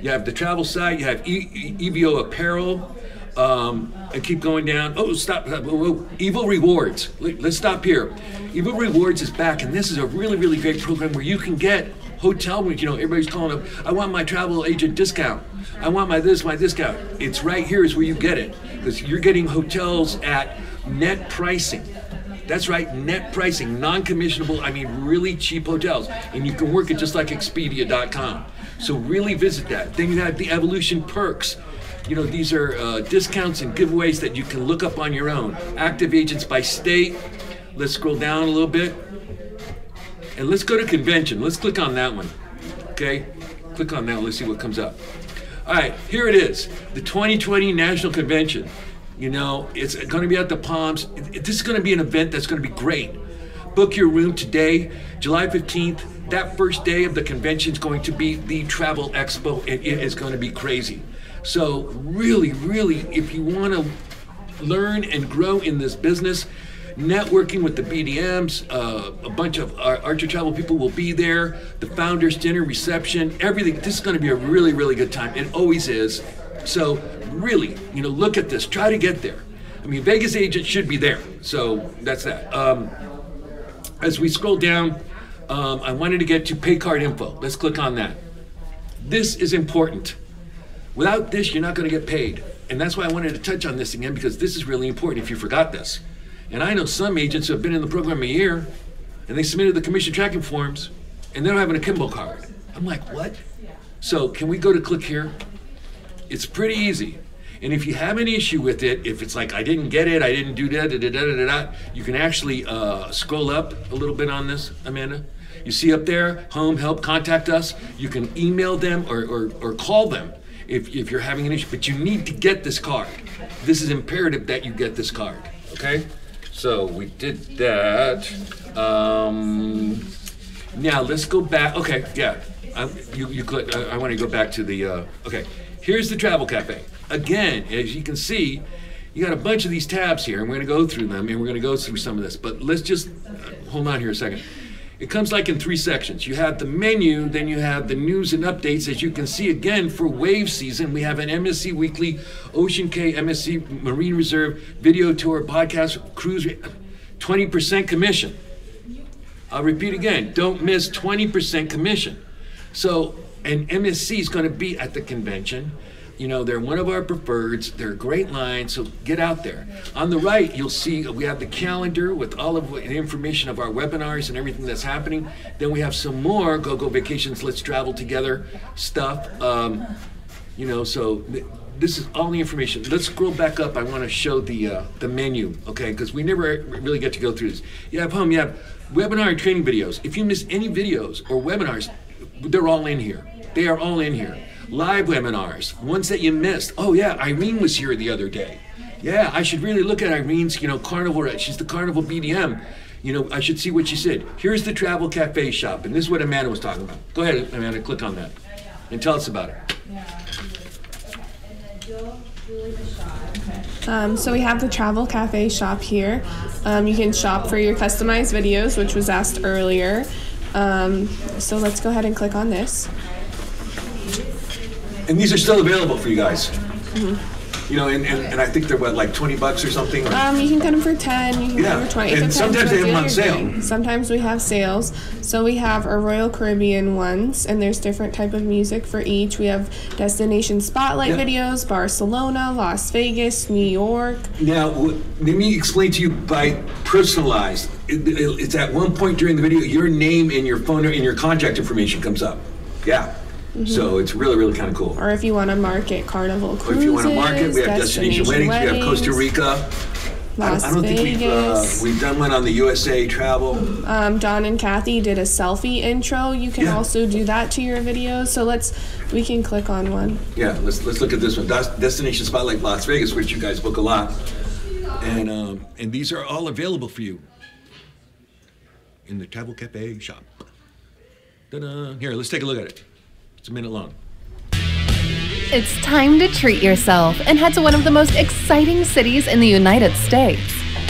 you have the travel site. You have e- EVO apparel. Um, and keep going down. Oh, stop! stop whoa, whoa. Evo Rewards. Let's stop here. Evo Rewards is back, and this is a really, really great program where you can get hotel rooms. You know, everybody's calling up. I want my travel agent discount. I want my this, my discount. It's right here is where you get it because you're getting hotels at net pricing. That's right, net pricing, non-commissionable. I mean, really cheap hotels, and you can work it just like Expedia.com. So really visit that. Then you have the Evolution perks. You know, these are uh, discounts and giveaways that you can look up on your own. Active agents by state. Let's scroll down a little bit. And let's go to convention. Let's click on that one. Okay? Click on that. Let's see what comes up. All right, here it is the 2020 National Convention. You know, it's going to be at the Palms. This is going to be an event that's going to be great. Book your room today, July 15th. That first day of the convention is going to be the travel expo, and it is going to be crazy. So, really, really, if you want to learn and grow in this business, networking with the BDMs, uh, a bunch of Archer Travel people will be there, the founders dinner, reception, everything. This is going to be a really, really good time. It always is. So, really, you know, look at this. Try to get there. I mean, Vegas agent should be there. So that's that. Um, as we scroll down, um, I wanted to get to pay card info. Let's click on that. This is important. Without this, you're not going to get paid. And that's why I wanted to touch on this again because this is really important if you forgot this. And I know some agents who have been in the program a year and they submitted the commission tracking forms and they don't have an akimbo card. I'm like, what? So can we go to click here? It's pretty easy. And if you have an issue with it, if it's like I didn't get it, I didn't do that, da, da, da, da, da, you can actually uh, scroll up a little bit on this, Amanda. You see up there, home, help, contact us. You can email them or, or, or call them if, if you're having an issue. But you need to get this card. This is imperative that you get this card. Okay? So we did that. Um, now let's go back. Okay, yeah. I, you, you click. I, I want to go back to the. Uh, okay, here's the travel cafe. Again, as you can see, you got a bunch of these tabs here, and we're going to go through them, and we're going to go through some of this. But let's just uh, hold on here a second. It comes like in three sections. You have the menu, then you have the news and updates. As you can see again for wave season, we have an MSC Weekly, Ocean Cay, MSC Marine Reserve, video tour, podcast, cruise, 20% commission. I'll repeat again, don't miss 20% commission. So, and MSC is going to be at the convention. You know, they're one of our preferreds. They're a great line, so get out there. On the right, you'll see we have the calendar with all of the information of our webinars and everything that's happening. Then we have some more Go Go Vacations, Let's Travel Together stuff. Um, you know, so th- this is all the information. Let's scroll back up. I want to show the uh, the menu, okay? Because we never really get to go through this. You have home. You have webinar and training videos. If you miss any videos or webinars, they're all in here. They are all in here. Live webinars, ones that you missed. Oh yeah, Irene was here the other day. Yeah, I should really look at Irene's, you know, carnival. She's the carnival BDM. You know, I should see what she said. Here's the travel cafe shop, and this is what Amanda was talking about. Go ahead, Amanda, click on that, and tell us about it. Um, so we have the Travel Cafe shop here. Um, you can shop for your customized videos, which was asked earlier. Um, so let's go ahead and click on this. And these are still available for you guys. You know, and, and, and I think they're what, like 20 bucks or something? or- Um, you can get them for 10, you can get Yeah, them for 20. And sometimes they have them on sale. Sometimes we have sales. So we have our Royal Caribbean ones, and there's different type of music for each. We have destination spotlight Yeah. videos, Barcelona, Las Vegas, New York. Now, let me explain to you by personalized. It, it- it's at one point during the video, your name and your phone and your contact information comes up. Yeah. So it's really, really kind of cool. Or if you want to market Carnival Or Cruises, if you want to market, we have destination weddings. We have Costa Rica. I don't, Las I don't think we've uh, we've done one on the USA travel. Um, Don and Kathy did a selfie intro. You can Yeah. also do that to your videos. So let's, we can click on one. Yeah, let's let's look at this one. Destination Spotlight Las Vegas, which you guys book a lot, and um, and these are all available for you in the Travel Cafe shop. Ta-da! Here, let's take a look at it. It's a minute long. It's time to treat yourself and head to one of the most exciting cities in the United States,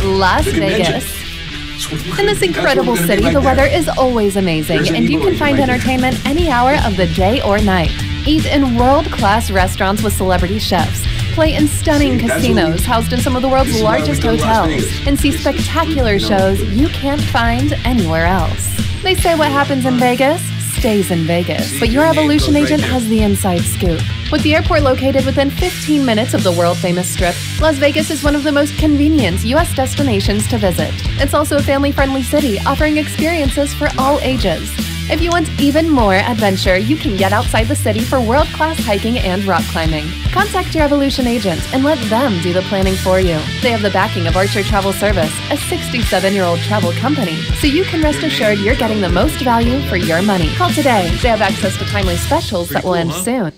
Las Vegas. That's what we're In this incredible city, right the weather there. is always amazing, an and you can find right there. entertainment any hour of the day or night. Eat in world class restaurants with celebrity chefs. Play in stunning See, that's what we- casinos housed in some of the world's This is why we largest go to Las hotels. And see spectacular shows you can't find anywhere else. They say what happens in Vegas stays in Vegas, but your evolution agent has the inside scoop. With the airport located within 15 minutes of the world famous Strip, Las Vegas is one of the most convenient U.S. destinations to visit. It's also a family friendly city offering experiences for all ages. If you want even more adventure, you can get outside the city for world class hiking and rock climbing. Contact your Evolution agent and let them do the planning for you. They have the backing of Archer Travel Service, a 67 year old travel company, so you can rest assured you're getting the most value for your money. Call today. They have access to timely specials that will end soon.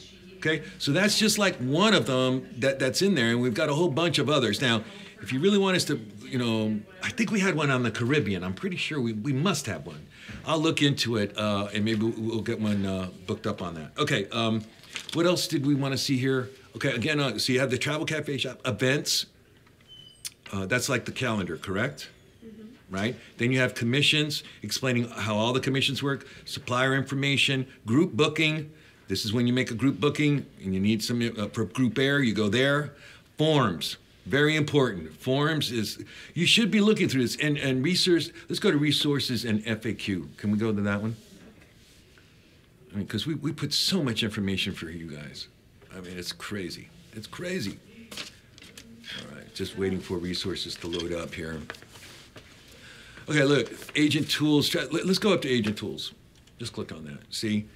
Okay, so that's just like one of them that, that's in there, and we've got a whole bunch of others. Now, if you really want us to, you know, I think we had one on the Caribbean. I'm pretty sure we, we must have one. I'll look into it, uh, and maybe we'll get one uh, booked up on that. Okay, um, what else did we want to see here? Okay, again, uh, so you have the Travel Cafe shop, events. Uh, that's like the calendar, correct? right? Then you have commissions, explaining how all the commissions work, supplier information, group booking. This is when you make a group booking and you need some uh, for group air, you go there. Forms, very important. Forms is you should be looking through this and and resource. Let's go to resources and FAQ. Can we go to that one? I mean, because we, we put so much information for you guys. I mean, it's crazy. It's crazy. All right, just waiting for resources to load up here. Okay, look, agent tools. Let's go up to agent tools. Just click on that. See,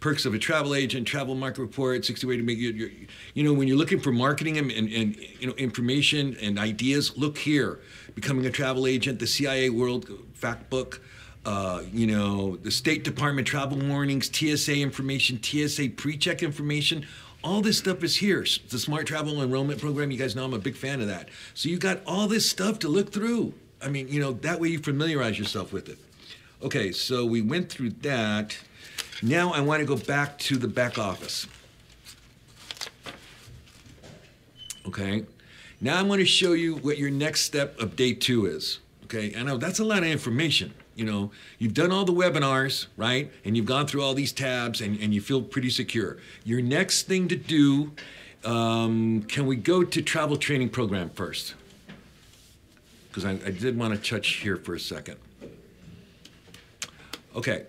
perks of a travel agent, travel market report, 60 way to make you. your- You know, when you're looking for marketing and, and, and you know information and ideas, look here. Becoming a travel agent, the CIA World Fact Book. Uh, you know, the State Department travel warnings, TSA information, TSA pre-check information. All this stuff is here. The Smart Travel Enrollment Program. You guys know I'm a big fan of that. So you got all this stuff to look through. I mean, you know, that way you familiarize yourself with it. Okay, so we went through that. Now I want to go back to the back office. Okay, now I'm going to show you what your next step of day two is. Okay, I know that's a lot of information. You know, you've done all the webinars, right? And you've gone through all these tabs and, and you feel pretty secure. Your next thing to do, um, can we go to travel training program first? Because I, I did want to touch here for a second. Okay,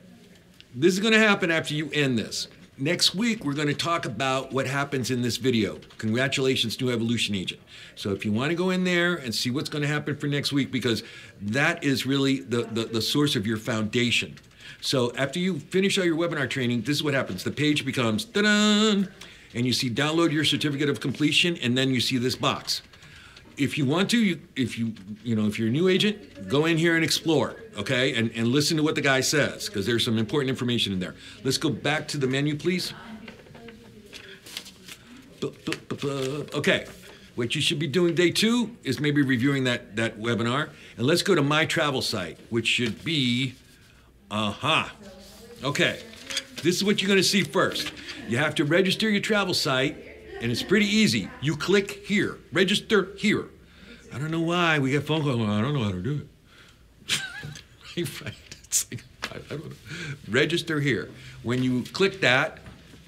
this is going to happen after you end this. Next week, we're going to talk about what happens in this video. Congratulations, New Evolution Agent. So if you want to go in there and see what's going to happen for next week, because that is really the, the, the source of your foundation. So after you finish all your webinar training, this is what happens. The page becomes ta-da, and you see download your certificate of completion, and then you see this box if you want to, you, if you you know if you're a new agent, go in here and explore, okay, and and listen to what the guy says because there's some important information in there. Let's go back to the menu, please. Okay, what you should be doing day two is maybe reviewing that that webinar, and let's go to my travel site, which should be, aha, okay. This is what you're going to see first. You have to register your travel site, and it's pretty easy. You click here, register here. I don't know why we get phone calls. I don't know how to do it. right, right. It's like, I, I don't know. Register here. When you click that,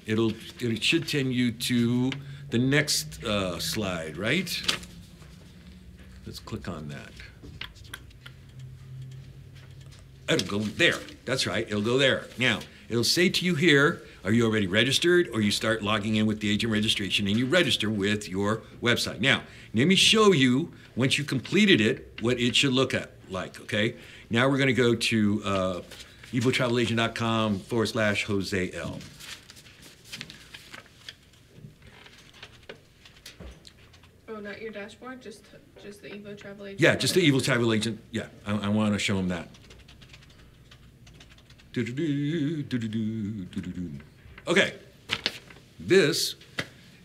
it'll it should send you to the next uh, slide, right? Let's click on that. It'll go there. That's right. It'll go there. Now, it'll say to you here, are you already registered? Or you start logging in with the agent registration and you register with your website. Now, let me show you, once you completed it, what it should look at like, okay? Now we're going to go to uh, evotravelagent.com forward slash Jose L. Oh, not your dashboard, just just the Evo Travel Agent. Yeah, just the Evo travel agent. Yeah, I, I want to show him that. Okay, this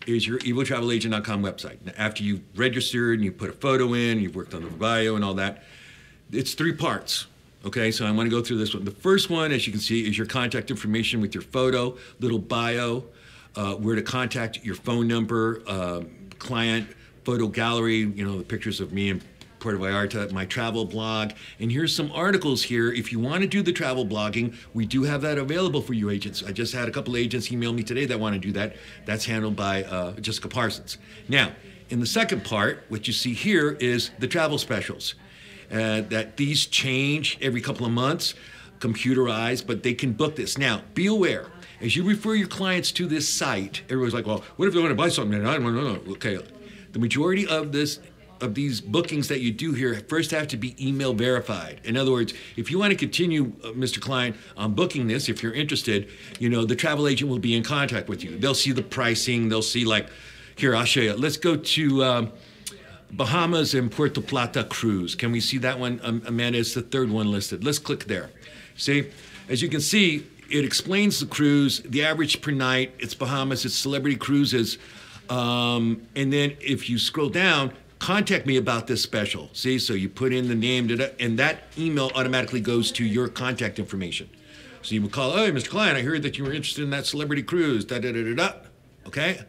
is your evotravelagent.com website. Now, after you've registered and you put a photo in, you've worked on the bio and all that, it's three parts. Okay, so I'm gonna go through this one. The first one, as you can see, is your contact information with your photo, little bio, uh, where to contact, your phone number, um, client, photo gallery, you know, the pictures of me in Puerto Vallarta, my travel blog. And here's some articles here. If you want to do the travel blogging, we do have that available for you agents. I just had a couple agents email me today that want to do that. That's handled by uh, Jessica Parsons. Now, in the second part, what you see here is the travel specials. Uh, that these change every couple of months, computerized, but they can book this. Now, be aware, as you refer your clients to this site, everyone's like, well, what if they want to buy something? And I don't know. Okay, the majority of this of these bookings that you do here first have to be email verified. In other words, if you want to continue, uh, Mr. Klein, on booking this, if you're interested, you know, the travel agent will be in contact with you. They'll see the pricing. They'll see like, here, I'll show you. Let's go to um, Bahamas and Puerto Plata cruise. Can we see that one, um, Amanda? It's the third one listed. Let's click there. See, as you can see, it explains the cruise, the average per night. It's Bahamas. It's Celebrity Cruises. Um, and then if you scroll down, contact me about this special. See, so you put in the name, and that email automatically goes to your contact information. So you would call, hey, Mr. Klein, I heard that you were interested in that celebrity cruise, da da da da da. Okay?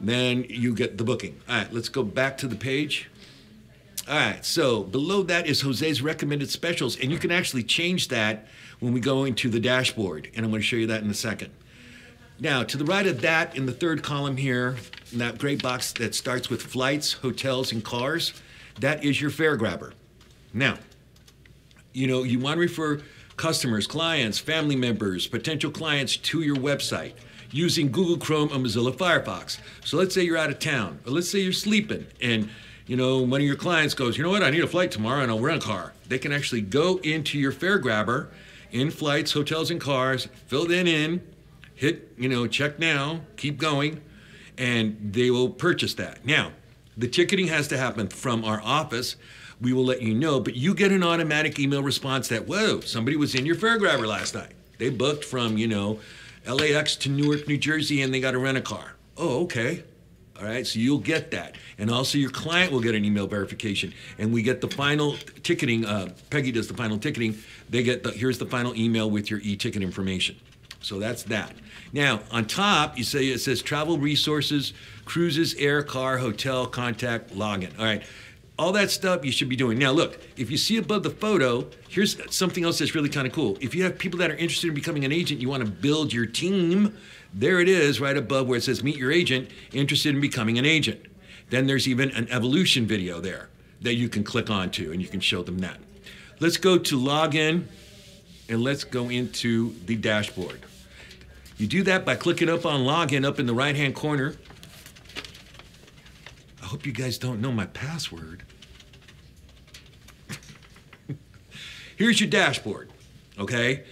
Then you get the booking. All right, let's go back to the page. All right, so below that is Jose's recommended specials, and you can actually change that when we go into the dashboard, and I'm going to show you that in a second. Now, to the right of that, in the third column here, in that gray box that starts with flights, hotels, and cars, that is your fare grabber. Now, you know, you want to refer customers, clients, family members, potential clients to your website using Google Chrome or Mozilla Firefox. So let's say you're out of town, or let's say you're sleeping, and you know, one of your clients goes, you know what, I need a flight tomorrow and I'll rent a car. They can actually go into your fare grabber in flights, hotels, and cars, fill that in, hit, you know, check now, keep going, and they will purchase that. Now, the ticketing has to happen from our office. We will let you know, but you get an automatic email response that, whoa, somebody was in your fare grabber last night. They booked from, you know, LAX to Newark, New Jersey, and they got to rent a car. Oh, okay. All right, so you'll get that. And also your client will get an email verification. And we get the final ticketing, uh, Peggy does the final ticketing. They get the, here's the final email with your e-ticket information. So that's that. Now, on top, you say it says travel resources, cruises, air, car, hotel, contact, login. All right. All that stuff you should be doing. Now, look, if you see above the photo, here's something else that's really kind of cool. If you have people that are interested in becoming an agent, you want to build your team, there it is right above where it says meet your agent, interested in becoming an agent. Then there's even an evolution video there that you can click onto and you can show them that. Let's go to login and let's go into the dashboard. You do that by clicking up on login up in the right hand corner. I hope you guys don't know my password. Here's your dashboard, okay?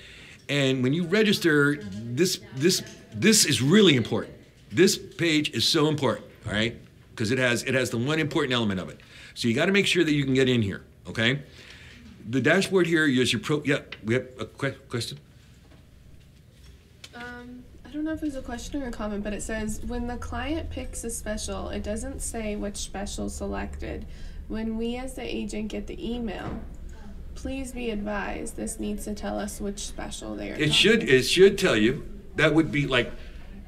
And when you register, this this this is really important. This page is so important, all right? Because it has it has the one important element of it. So you got to make sure that you can get in here. Okay. The dashboard here is your pro. Yeah, we have a que- question. I don't know if it's a question or a comment, but it says when the client picks a special, it doesn't say which special selected. When we as the agent get the email, please be advised this needs to tell us which special they are. It should it should tell you. That would be like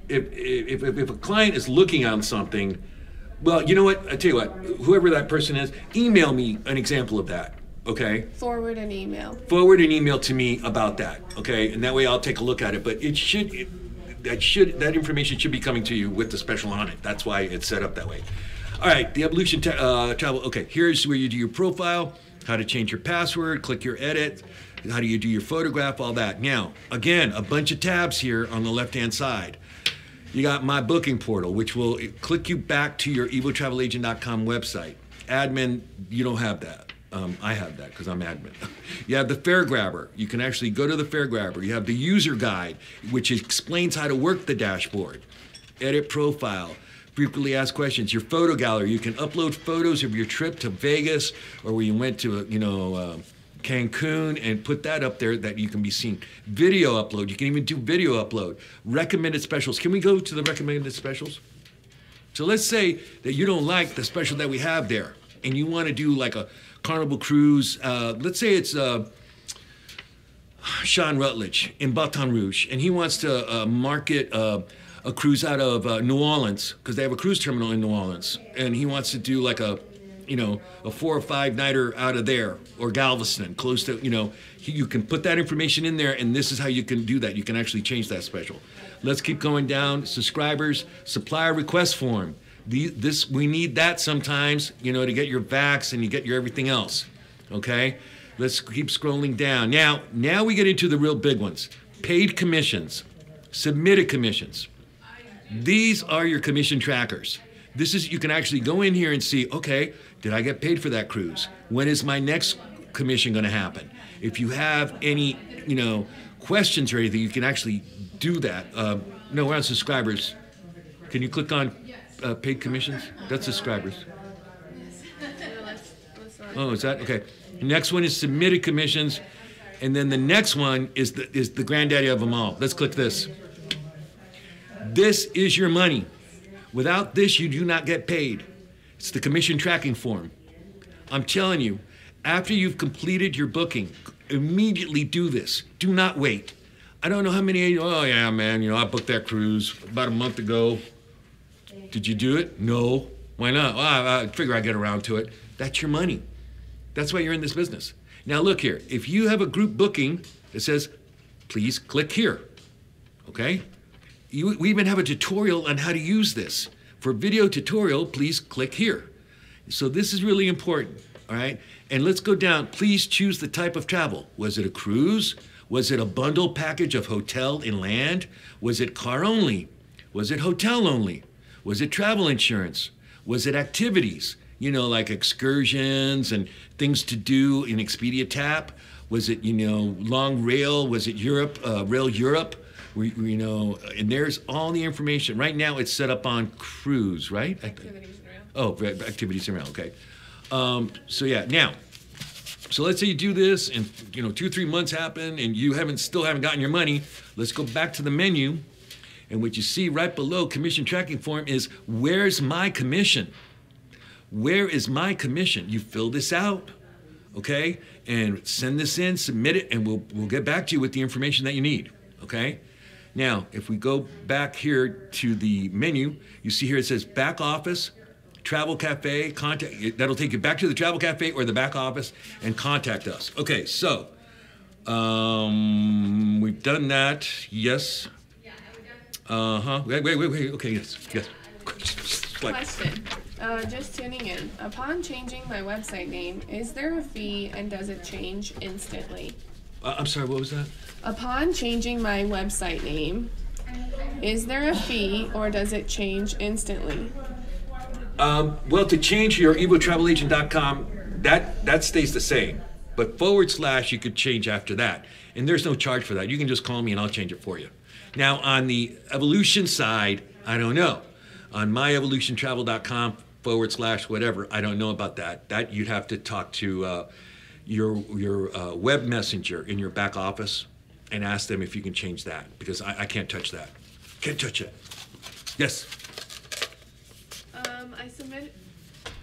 if if if, if a client is looking on something. Well, you know what? I tell you what. Whoever that person is, email me an example of that. Okay. forward an email. Forward an email to me about that. Okay, and that way I'll take a look at it. But it should. It, that should that information should be coming to you with the special on it. That's why it's set up that way. All right, the evolution uh, travel. Okay, here's where you do your profile, how to change your password, click your edit, how do you do your photograph, all that. Now, again, a bunch of tabs here on the left-hand side. You got my booking portal, which will click you back to your evotravelagent.com website. Admin, you don't have that. Um, I have that because I'm admin. You have the Fare Grabber. You can actually go to the Fare Grabber. You have the user guide, which explains how to work the dashboard. Edit profile, frequently asked questions. Your photo gallery. You can upload photos of your trip to Vegas or where you went to, you know, uh, Cancun and put that up there that you can be seen. Video upload. You can even do video upload. Recommended specials. Can we go to the recommended specials? So let's say that you don't like the special that we have there, and you want to do like a Carnival cruise. Uh, let's say it's uh, Sean Rutledge in Baton Rouge, and he wants to uh, market uh, a cruise out of uh, New Orleans because they have a cruise terminal in New Orleans, and he wants to do like a, you know, a four or five nighter out of there or Galveston, close to, you know, you can put that information in there, and this is how you can do that. You can actually change that special. Let's keep going down. Subscribers, supplier request form. The, this we need that sometimes, you know, to get your vax and you get your everything else. Okay, let's keep scrolling down. Now, now we get into the real big ones: paid commissions, submitted commissions. These are your commission trackers. This is you can actually go in here and see. Okay, did I get paid for that cruise? When is my next commission going to happen? If you have any, you know, questions or anything, you can actually do that. Uh, no, we're on subscribers. Can you click on uh, paid commissions? That's subscribers. Oh, is that okay? Next one is submitted commissions, and then the next one is the is the granddaddy of them all. Let's click this. This is your money. Without this, you do not get paid. It's the commission tracking form. I'm telling you, after you've completed your booking, immediately do this. Do not wait. I don't know how many. Oh yeah, man. You know, I booked that cruise about a month ago. Did you do it? No. Why not? Well, I, I figure I get around to it. That's your money. That's why you're in this business. Now look here. If you have a group booking that says, please click here. Okay? You, we even have a tutorial on how to use this. For video tutorial, please click here. So this is really important. All right? And let's go down. Please choose the type of travel. Was it a cruise? Was it a bundle package of hotel and land? Was it car only? Was it hotel only? Was it travel insurance? Was it activities? You know, like excursions and things to do in Expedia TAAP? Was it, you know, long rail? Was it Europe, uh, Rail Europe? We, we, you know, and there's all the information. Right now it's set up on cruise, right? Activities and rail. Oh, activities around, okay. Um, so yeah, now, so let's say you do this and, you know, two, three months happen and you haven't, still haven't gotten your money. Let's go back to the menu. And what you see right below commission tracking form is where's my commission? Where is my commission? You fill this out, okay? And send this in, submit it, and we'll, we'll get back to you with the information that you need, okay? Now, if we go back here to the menu, you see here it says back office, travel cafe, contact. That'll take you back to the travel cafe or the back office and contact us. Okay, so um, we've done that. Yes. Uh huh. Wait, wait, wait, wait. Okay, yes, yes. Question. Uh, just tuning in. Upon changing my website name, is there a fee and does it change instantly? uh, I'm sorry. What was that? Upon changing my website name, is there a fee or does it change instantly? Um, well, to change your evotravelagent.com, that that stays the same. But forward slash, you could change after that, and there's no charge for that. You can just call me and I'll change it for you. Now, on the evolution side, I don't know. On myevolutiontravel.com, forward slash whatever. I don't know about that. That you'd have to talk to uh, your your uh, web messenger in your back office and ask them if you can change that because I, I can't touch that. Can't touch it. Yes. Um, I submitted.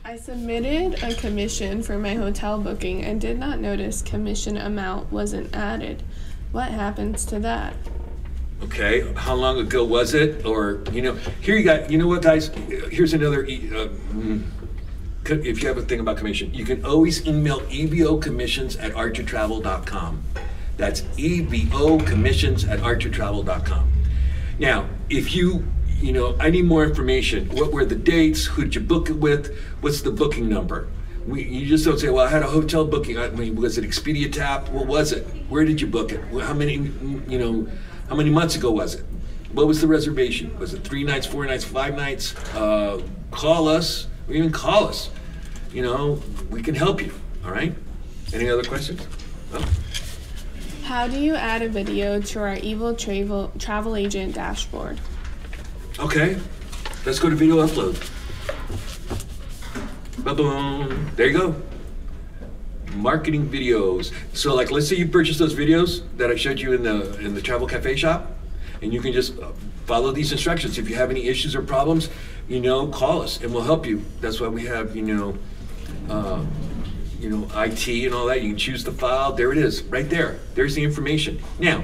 I submitted a commission for my hotel booking and did not notice commission amount wasn't added. What happens to that? Okay, how long ago was it? Or, you know, here you got, you know what, guys? Here's another, uh, mm, if you have a thing about commission, you can always email Evo commissions at archertravel.com. That's Evo commissions at archertravel.com. Now, if you, you know, I need more information. What were the dates? Who did you book it with? What's the booking number? We, you just don't say, well, I had a hotel booking. I mean, was it Expedia TAAP? What was it? Where did you book it? How many, you know, how many months ago was it? What was the reservation? Was it three nights, four nights, five nights? Uh, call us, or even call us. You know, we can help you. All right. Any other questions? No? How do you add a video to our Evo Travel Travel Agent dashboard? Okay. Let's go to video upload. Ba-boom. There you go. Marketing videos. So, like, let's say you purchase those videos that I showed you in the in the travel cafe shop, and you can just uh, follow these instructions. If you have any issues or problems, you know, call us and we'll help you. That's why we have, you know, uh, you know, IT and all that. You can choose the file. There it is, right there. There's the information. Now,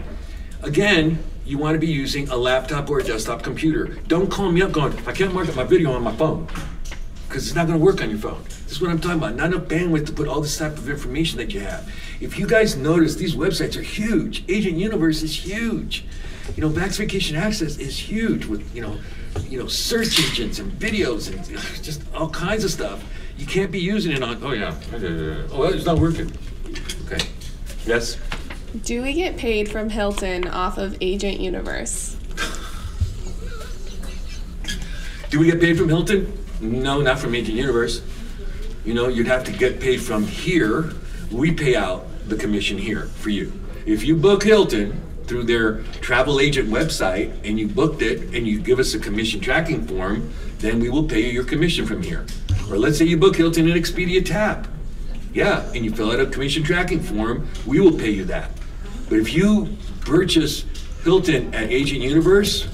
again, you want to be using a laptop or a desktop computer. Don't call me up going, I can't market my video on my phone because it's not going to work on your phone. This is what I'm talking about. Not enough bandwidth to put all this type of information that you have. If you guys notice, these websites are huge. Agent Universe is huge. You know, VAX VacationAccess is huge with you know, you know, search engines and videos and just all kinds of stuff. You can't be using it on. Oh yeah. Oh, oh it's not working. Okay. Yes. Do we get paid from Hilton off of Agent Universe? Do we get paid from Hilton? No, not from Agent Universe. You know, you'd have to get paid from here. We pay out the commission here for you. If you book Hilton through their travel agent website and you booked it and you give us a commission tracking form, then we will pay you your commission from here. Or let's say you book Hilton and Expedia TAAP. Yeah, and you fill out a commission tracking form, we will pay you that. But if you purchase Hilton at Agent Universe,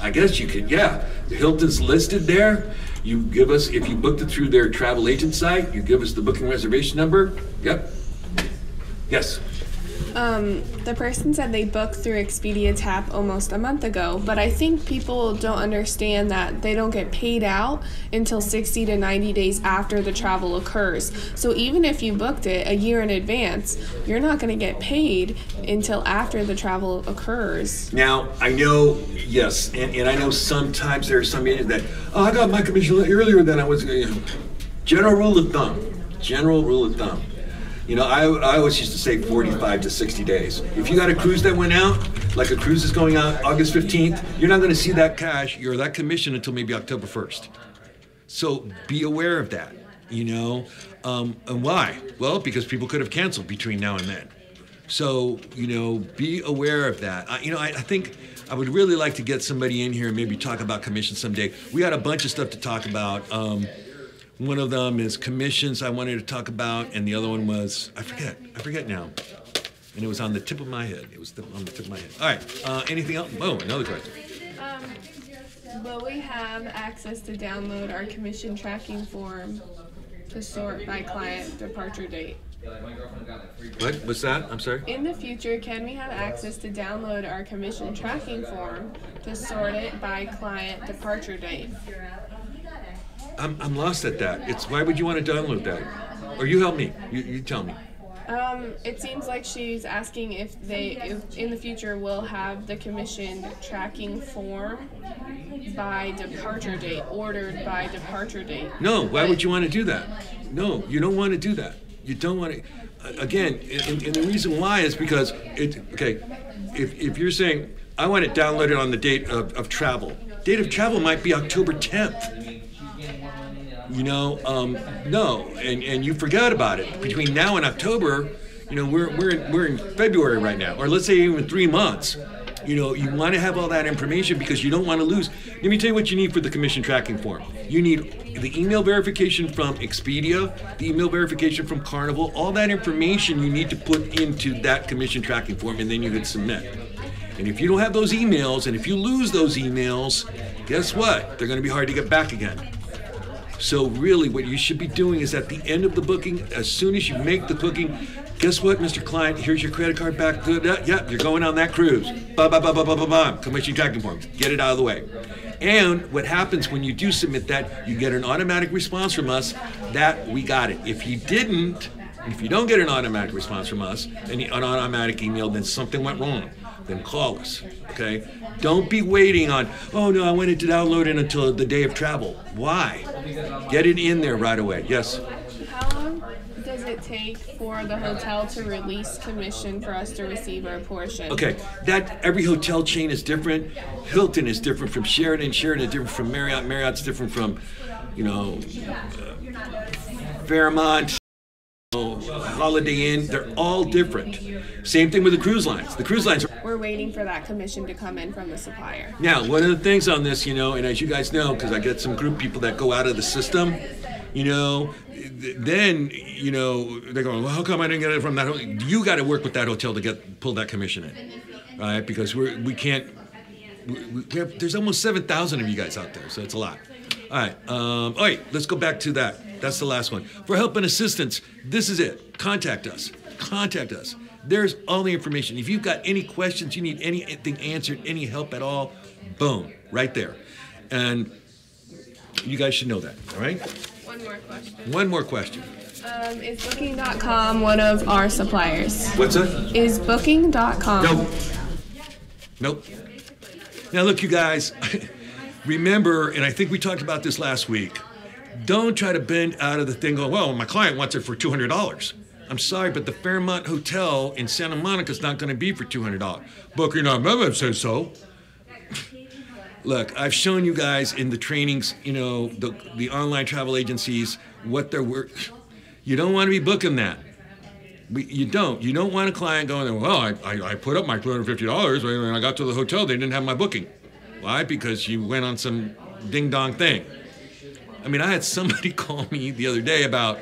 I guess you could, yeah. Hilton's listed there. You give us, if you booked it through their travel agent site, you give us the booking reservation number. Yep. Yes. Um, the person said they booked through Expedia TAAP almost a month ago, but I think people don't understand that they don't get paid out until 60 to 90 days after the travel occurs. So even if you booked it a year in advance, you're not going to get paid until after the travel occurs. Now, I know, yes, and, and I know sometimes there are some that, oh, I got my commission earlier than I was. You know, general rule of thumb. General rule of thumb. You know, I, I always used to say 45 to 60 days. If you got a cruise that went out, like a cruise is going out August 15th, you're not going to see that cash or that commission until maybe October 1st. So be aware of that, you know. Um, and why? Well, because people could have canceled between now and then. So, you know, be aware of that. I, you know, I, I think I would really like to get somebody in here and maybe talk about commission someday. We got a bunch of stuff to talk about. Um, one of them is commissions I wanted to talk about, and the other one was, I forget, I forget now. And it was on the tip of my head. It was the, on the tip of my head. All right, uh, anything else? Oh, another question. Um, will we have access to download our commission tracking form to sort by client departure date? What? What's that? I'm sorry? In the future, can we have access to download our commission tracking form to sort it by client departure date? I'm, I'm lost at that. It's why would you want to download that? Or you help me. You, you tell me. Um, it seems like she's asking if they, if in the future, will have the commission tracking form by departure date, ordered by departure date. No, why would you want to do that? No, you don't want to do that. You don't want to. Again, and, and the reason why is because it. Okay, if, if you're saying I want to download it downloaded on the date of, of travel, date of travel might be October 10th. You know, um, no, and, and you forgot about it. Between now and October, you know, we're, we're, in, we're in February right now, or let's say even three months. You know, you want to have all that information because you don't want to lose. Let me tell you what you need for the commission tracking form. You need the email verification from Expedia, the email verification from Carnival, all that information you need to put into that commission tracking form, and then you can submit. And if you don't have those emails, and if you lose those emails, guess what? They're going to be hard to get back again. So really, what you should be doing is at the end of the booking, as soon as you make the booking, guess what, Mr. Client? Here's your credit card back. Good. Uh, yeah, you're going on that cruise. Ba ba ba ba ba ba ba. Commission tracking forms. Get it out of the way. And what happens when you do submit that, you get an automatic response from us that we got it. If you didn't, if you don't get an automatic response from us, an automatic email, then something went wrong. Then call us. Okay. Don't be waiting on. Oh no, I wanted to download it until the day of travel. Why? Get it in there right away. Yes. How long does it take for the hotel to release commission for us to receive our portion? Okay, that every hotel chain is different. Hilton is different from Sheraton. Sheraton is different from Marriott. Marriott's different from, you know, uh, Fairmont. Holiday Inn, they're all different. Same thing with the cruise lines. The cruise lines are We're waiting for that commission to come in from the supplier. Now, one of the things on this, you know, and as you guys know, because I get some group people that go out of the system, you know, th- then you know they're going, well, how come I didn't get it from that? Hotel? You got to work with that hotel to get pull that commission in, right? Because we're we can't. We, we have, there's almost seven thousand of you guys out there, so it's a lot. All right, um, all right, let's go back to that. That's the last one. For help and assistance, this is it. Contact us. Contact us. There's all the information. If you've got any questions, you need anything answered, any help at all, boom, right there. And you guys should know that, all right? One more question. One more question. Um, is Booking.com one of our suppliers? What's that? Is Booking.com? Nope. Nope. Now, look, you guys, remember, and I think we talked about this last week, don't try to bend out of the thing going, well, my client wants it for $200. I'm sorry, but the Fairmont Hotel in Santa Monica is not going to be for $200. Booking.com says so. Look, I've shown you guys in the trainings, you know, the, the online travel agencies, what they're worth. You don't want to be booking that. You don't. You don't want a client going, well, I, I, I put up my $250. When I got to the hotel, they didn't have my booking. Why? Because you went on some ding dong thing. I mean, I had somebody call me the other day about,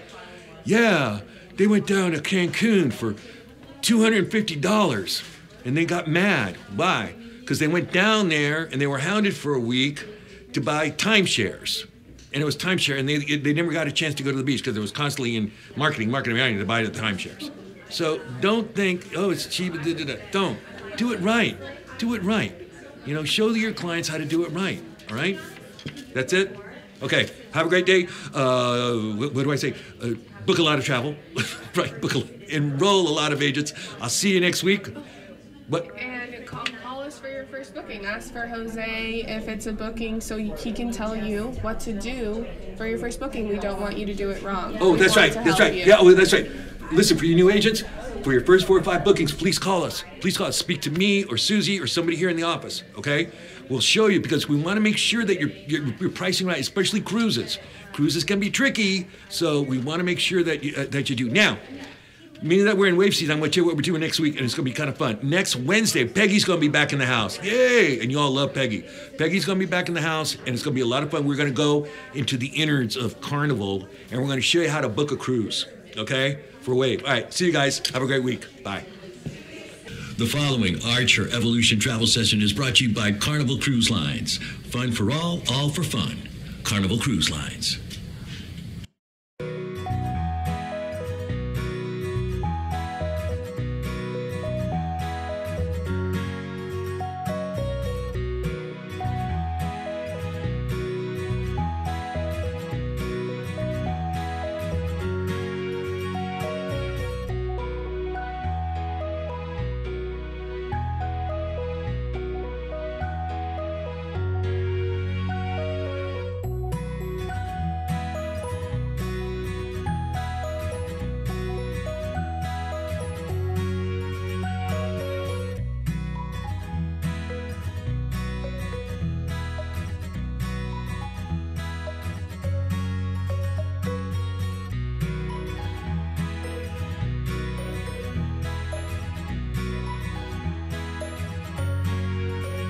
yeah, they went down to Cancun for $250 and they got mad. Why? Because they went down there and they were hounded for a week to buy timeshares. And it was timeshare, and they, they never got a chance to go to the beach because it was constantly in marketing, marketing, marketing to buy the timeshares. So don't think, oh, it's cheap. Da, da, da. Don't. Do it right. Do it right. You know, show your clients how to do it right. All right? That's it? Okay. Have a great day. Uh, what, what do I say? Uh, book a lot of travel. right. Book a, enroll a lot of agents. I'll see you next week. What? And call, call us for your first booking. Ask for Jose if it's a booking so he can tell you what to do for your first booking. We don't want you to do it wrong. Oh, We that's right. That's right. you. Yeah, oh, that's right. Listen, for you new agents, for your first four or five bookings, please call us. Please call us. Speak to me or Susie or somebody here in the office, okay? We'll show you because we want to make sure that you're, you're, you're pricing right, especially cruises. Cruises can be tricky, so we want to make sure that you, uh, that you do. Now, meaning that we're in wave season, I'm going to tell you what we're doing next week, and it's going to be kind of fun. Next Wednesday, Peggy's going to be back in the house. Yay! And you all love Peggy. Peggy's going to be back in the house, and it's going to be a lot of fun. We're going to go into the innards of Carnival, and we're going to show you how to book a cruise, okay? For Wave. All right, see you guys. Have a great week. Bye. The following Archer Evolution travel session is brought to you by Carnival Cruise Lines. Fun for all, all for fun. Carnival Cruise Lines.